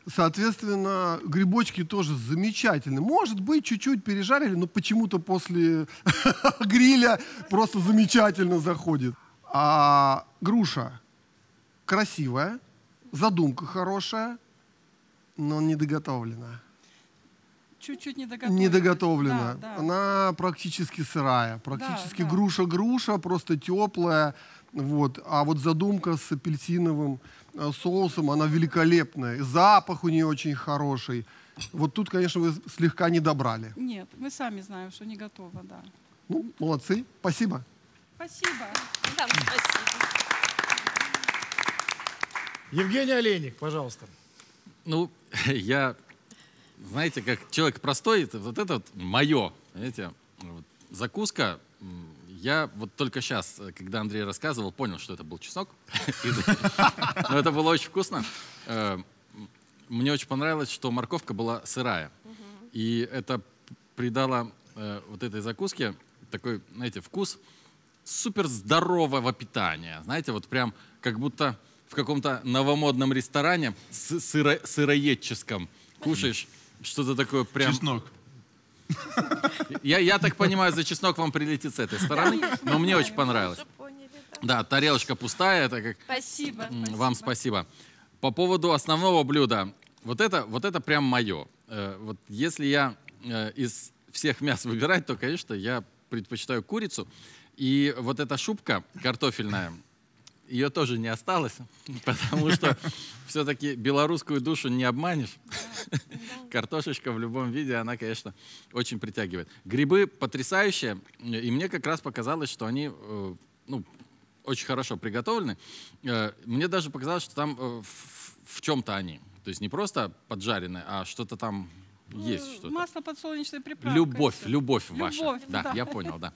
S10: Соответственно, грибочки тоже замечательные. Может быть, чуть-чуть пережарили, но почему-то после (laughs) гриля просто замечательно заходит. А груша красивая, задумка хорошая, но недоготовлена.
S6: Чуть-чуть недоготовлена.
S10: Недоготовлена.
S6: Да, да.
S10: Она практически сырая. Практически
S6: да.
S10: груша-груша, просто теплая. Вот. А вот задумка с апельсиновым соусом, она великолепная. И запах у нее очень хороший. Вот тут, конечно, вы слегка не добрали.
S6: Нет, мы сами знаем, что не готово, да.
S10: Ну, молодцы. Спасибо.
S6: Спасибо.
S5: Вам спасибо.
S2: Евгений Олейник, пожалуйста.
S4: Ну, (laughs) я, знаете, как человек простой, это, вот это вот мое, знаете, вот, закуска. Я вот только сейчас, когда Андрей рассказывал, понял, что это был чеснок. (laughs) Но это было очень вкусно. Э, Мне очень понравилось, что морковка была сырая. И это придало э, вот этой закуске такой, знаете, вкус супер здорового питания. Знаете, вот прям как будто в каком-то новомодном ресторане сыро- сыроедческом кушаешь что-то такое прям...
S9: Чеснок.
S4: Я, я так понимаю, за чеснок вам прилетит с этой стороны, но мне очень понравилось. Да, тарелочка пустая, это как...
S6: Спасибо.
S4: Вам спасибо. По поводу основного блюда. Вот это, вот это прям мое. Э, Вот если я э, из всех мяс выбирать, то, конечно, я предпочитаю курицу. И вот эта шубка картофельная, ее тоже не осталось, (laughs) потому что (laughs) все-таки белорусскую душу не обманешь. (laughs) Картошечка в любом виде, она, конечно, очень притягивает. Грибы потрясающие, и мне как раз показалось, что они э, ну, очень хорошо приготовлены. Э, Мне даже показалось, что там э, в, чем-то они. То есть не просто поджарены, а что-то там есть. Что-то.
S6: Масло подсолнечной приправкой.
S4: Любовь,
S6: всё.
S4: любовь ваша.
S6: Любовь,
S4: да,
S6: да.
S4: я понял, да.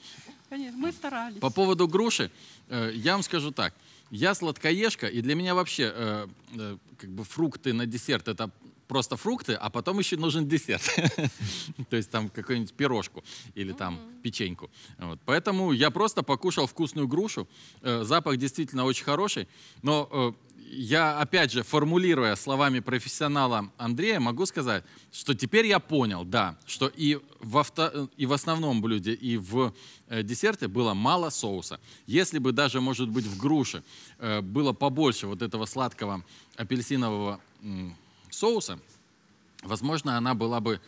S6: Конечно, мы старались.
S4: По поводу груши, я вам скажу так. Я сладкоежка, и для меня вообще э, э, как бы фрукты на десерт это просто фрукты, а потом еще нужен десерт. (laughs) То есть там какую-нибудь пирожку или там печеньку. Вот. Поэтому я просто покушал вкусную грушу. Э, Запах действительно очень хороший. Но э, я, опять же, формулируя словами профессионала Андрея, могу сказать, что теперь я понял, да, что и в, авто- и в основном блюде, и в э, десерте было мало соуса. Если бы даже, может быть, в груше э, было побольше вот этого сладкого апельсинового соуса, возможно, она была бы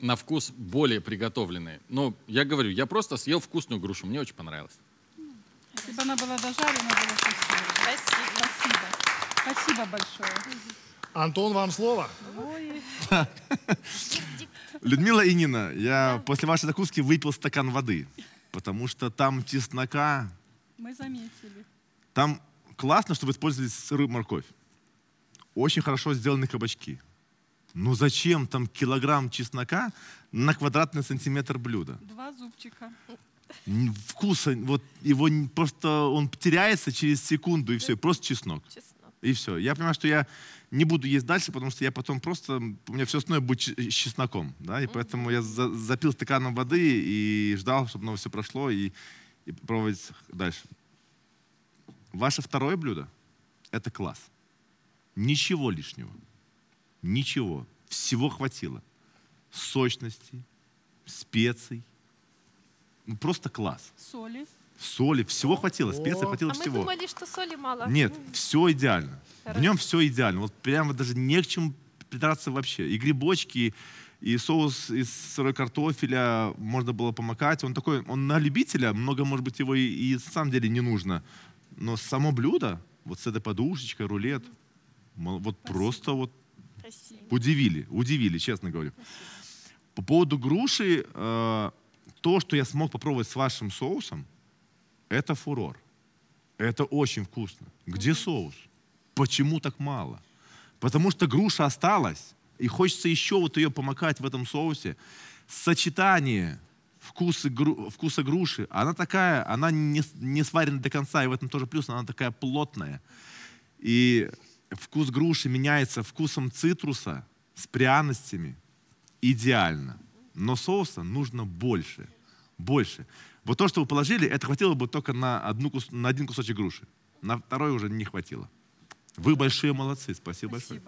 S4: на вкус более приготовленной. Но я говорю, я просто съел вкусную грушу, мне очень понравилось.
S6: Если бы она была дожарена, было красиво.
S5: Спасибо.
S6: Спасибо. Спасибо большое.
S2: Антон, вам слово.
S6: Ой, (laughs)
S9: Людмила и Нина, я после вашей закуски выпил стакан воды, потому что там чеснока,
S6: мы заметили.
S9: там классно, что вы использовали сырую морковь. Очень хорошо сделаны кабачки. Но зачем там килограмм чеснока на квадратный сантиметр блюда?
S6: Два зубчика.
S9: Вкуса, вот его просто, он теряется через секунду и все, просто чеснок.
S5: Чеснок.
S9: И все. Я понимаю, что я не буду есть дальше, потому что я потом просто, у меня все остальное будет с чесноком, да, и поэтому я за- запил стаканом воды и ждал, чтобы оно все прошло, и, и пробовать дальше. Ваше второе блюдо – это класс. Ничего лишнего. Ничего. Всего хватило. Сочности, специй. Ну, просто класс.
S6: Соли.
S9: Соли, всего хватило, специй хватило
S5: а мы
S9: всего.
S5: думали, что соли мало.
S9: Нет, все идеально. В нем все идеально. Вот прямо даже не к чему придраться вообще. И грибочки, и соус из сырой картофеля можно было помакать. Он такой, он на любителя, много, может быть, его и, и на самом деле не нужно. Но само блюдо, вот с этой подушечкой, рулет, вот просто вот удивили, удивили, честно говорю. По поводу груши, э, то, что я смог попробовать с вашим соусом, это фурор. Это очень вкусно. Где соус? Почему так мало? Потому что груша осталась, и хочется еще вот ее помакать в этом соусе. Сочетание вкуса, гру- вкуса груши, она такая, она не, не сварена до конца, и в этом тоже плюс, она такая плотная. И вкус груши меняется вкусом цитруса с пряностями. Идеально. Но соуса нужно больше. Больше. Вот то, что вы положили, это хватило бы только на, одну, на один кусочек груши. На второй уже не хватило. Вы большие молодцы. Спасибо, большое.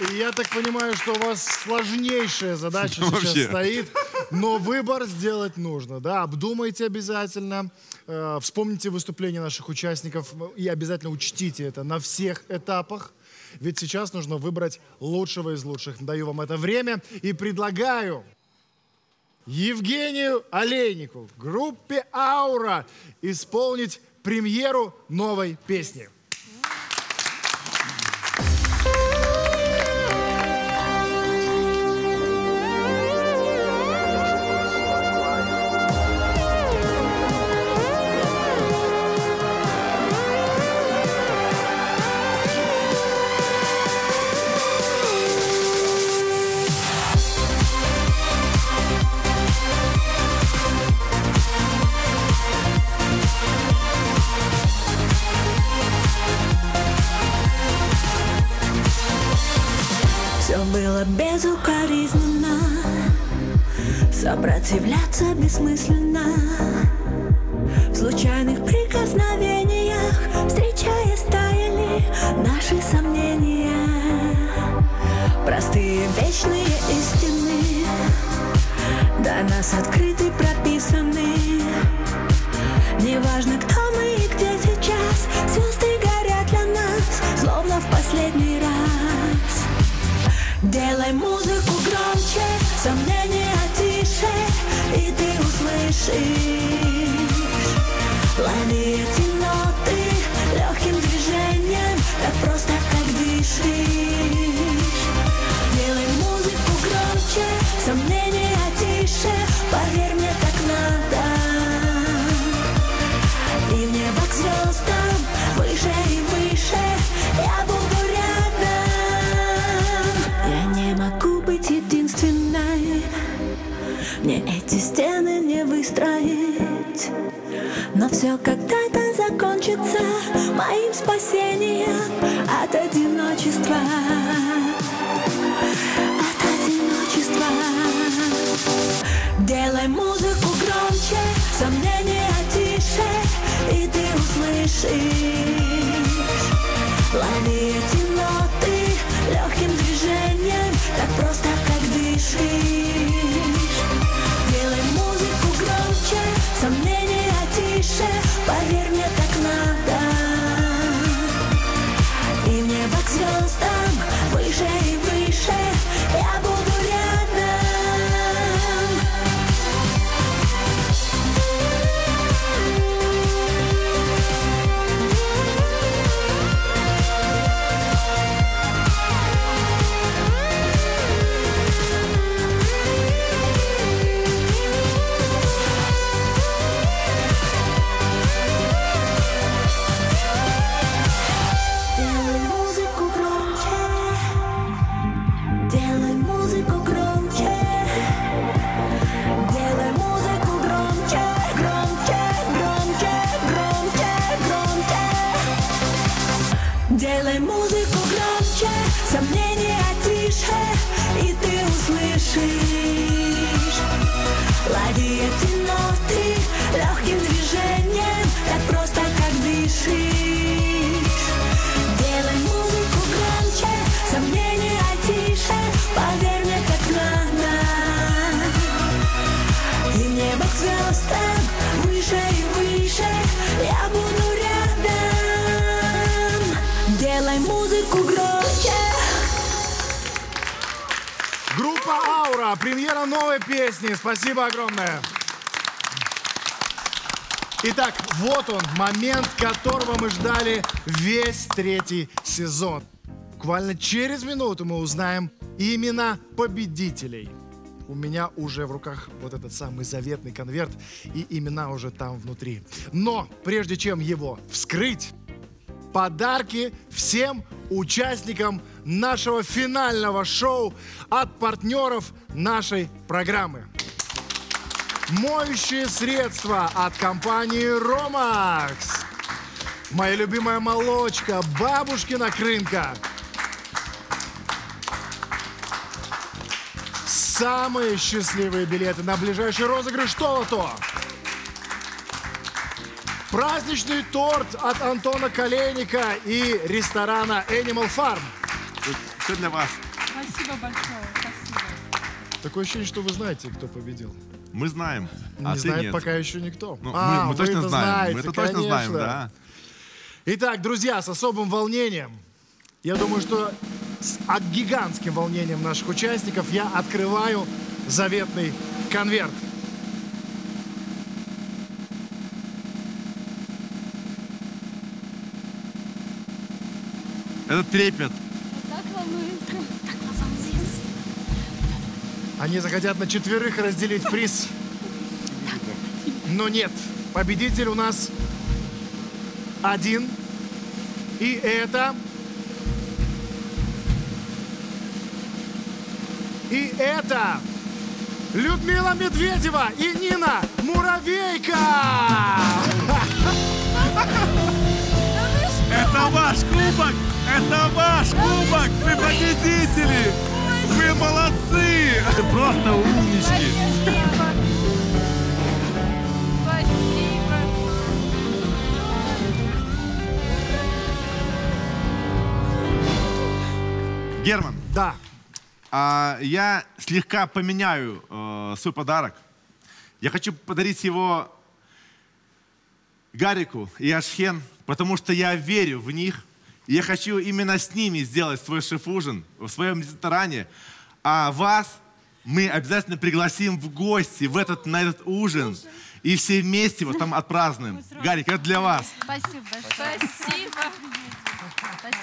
S2: И я так понимаю, что у вас сложнейшая задача (laughs) сейчас
S9: Вообще.
S2: стоит, но выбор сделать нужно, да, обдумайте обязательно, э, вспомните выступления наших участников и обязательно учтите это на всех этапах, ведь сейчас нужно выбрать лучшего из лучших. Даю вам это время и предлагаю Евгению Олейнику группе «Аура» исполнить премьеру новой песни.
S14: Нас открыты, прописаны Неважно, кто мы и где сейчас Звезды горят для нас Словно в последний раз Делай музыку громче, сомнения тише, и ты услышишь. Лови эти ноты легким движением, так просто как дышишь. Все когда-то закончится моим спасением от одиночества. От одиночества. Делай музыку громче, сомнения тише, и ты услышишь.
S2: Группа Аура, премьера новой песни. Спасибо огромное. Итак, вот он, момент, которого мы ждали весь третий сезон. Буквально через минуту мы узнаем имена победителей. У меня уже в руках вот этот самый заветный конверт, и имена уже там внутри. Но прежде чем его вскрыть, подарки всем участникам нашего финального шоу от партнеров нашей программы. Моющие средства от компании «Ромакс». Моя любимая молочка «Бабушкина крынка». Самые счастливые билеты на ближайший розыгрыш «То-то». Праздничный торт от Антона Колейника и ресторана Animal Farm.
S9: Все для вас.
S6: Спасибо большое. Спасибо.
S2: Такое ощущение, что вы знаете, кто победил.
S9: Мы знаем,
S2: Не
S9: а ты
S2: знает
S9: нет.
S2: пока еще никто.
S9: Ну,
S2: А,
S9: мы, мы точно
S2: это
S9: знаем.
S2: знаете,
S9: мы это точно знаем,
S2: конечно.
S9: да.
S2: Итак, друзья, с особым волнением, я думаю, что с а, гигантским волнением наших участников я открываю заветный конверт.
S9: Это трепет.
S2: Они захотят на четверых разделить приз. Но нет, победитель у нас один. И это... И это Людмила Медведева и Нина Муравейка!
S9: Это ваш кубок! Это ваш кубок! Вы победители! Вы молодцы! Просто умнички! Герман.
S2: Да.
S9: А, я слегка поменяю э, свой подарок. Я хочу подарить его Гарику и Ашхен, потому что я верю в них. И я хочу именно с ними сделать свой шеф-ужин в своем ресторане. А вас мы обязательно пригласим в гости в этот, на этот ужин. И все вместе вот там отпразднуем. Гарик, это для вас.
S7: Спасибо большое.
S5: Спасибо.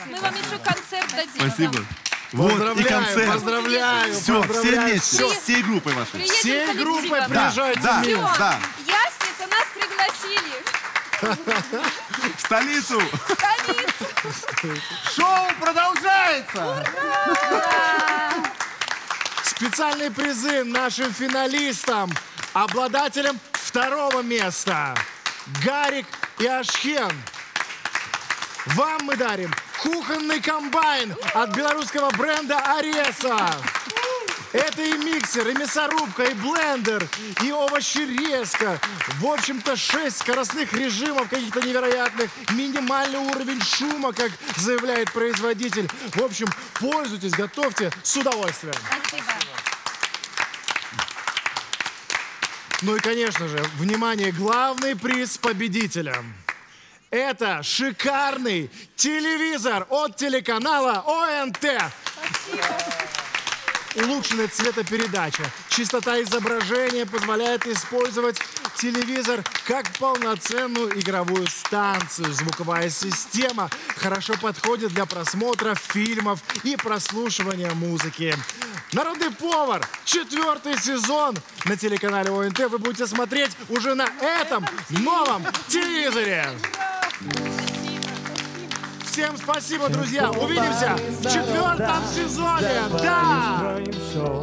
S5: Мы вам еще концерт дадим.
S9: Спасибо. Вот, и
S2: Поздравляю,
S9: концерт.
S2: поздравляю,
S9: Все, все
S2: поздравляю.
S9: вместе,
S2: Всё.
S9: всей группой вашей.
S5: Приедем
S2: Всей группой
S9: Да,
S2: приезжайте
S9: да,
S2: в Минск.
S9: да.
S5: Ясница, нас пригласили.
S9: В столицу.
S10: Шоу продолжается!
S2: Специальные призы нашим финалистам, обладателям второго места. Гарик и Ашхен. Вам мы дарим кухонный комбайн от белорусского бренда Ареса. Это и миксер, и мясорубка, и блендер, и овощерезка. В общем-то, шесть скоростных режимов каких-то невероятных, минимальный уровень шума, как заявляет производитель. В общем, пользуйтесь, готовьте с удовольствием. Ну и, конечно же, внимание, главный приз победителя. Это шикарный телевизор от телеканала ОНТ. Улучшенная цветопередача. Частота изображения позволяет использовать телевизор как полноценную игровую станцию. Звуковая система хорошо подходит для просмотра фильмов и прослушивания музыки. Народный повар. Четвертый сезон на телеканале ОНТ вы будете смотреть уже на этом новом телевизоре. Всем спасибо, друзья. Увидимся в четвертом сезоне. Да!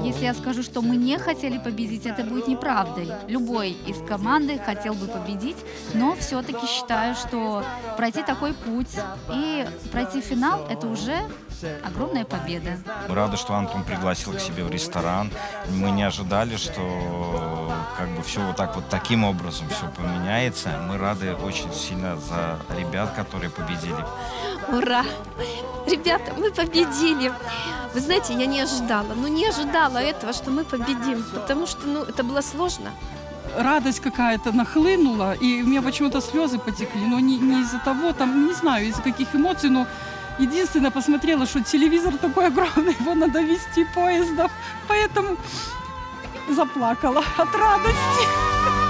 S7: Если я скажу, что мы не хотели победить, это будет неправдой. Любой из команды хотел бы победить, но все-таки считаю, что пройти такой путь и пройти финал — это уже огромная победа.
S8: Мы рады, что Антон пригласил к себе в ресторан. Мы не ожидали, что как бы все вот так вот таким образом все поменяется. Мы рады очень сильно за ребят, которые победили.
S5: Ура! Ребята, мы победили. Вы знаете, я не ожидала, ну не ожидала этого, что мы победим, потому что, ну, это было сложно.
S6: радость какая-то нахлынула, и у меня почему-то слезы потекли, но не, не из-за того, там, не знаю, из-за каких эмоций, но Единственное, посмотрела, что телевизор такой огромный, его надо вести поездом. Поэтому заплакала от радости.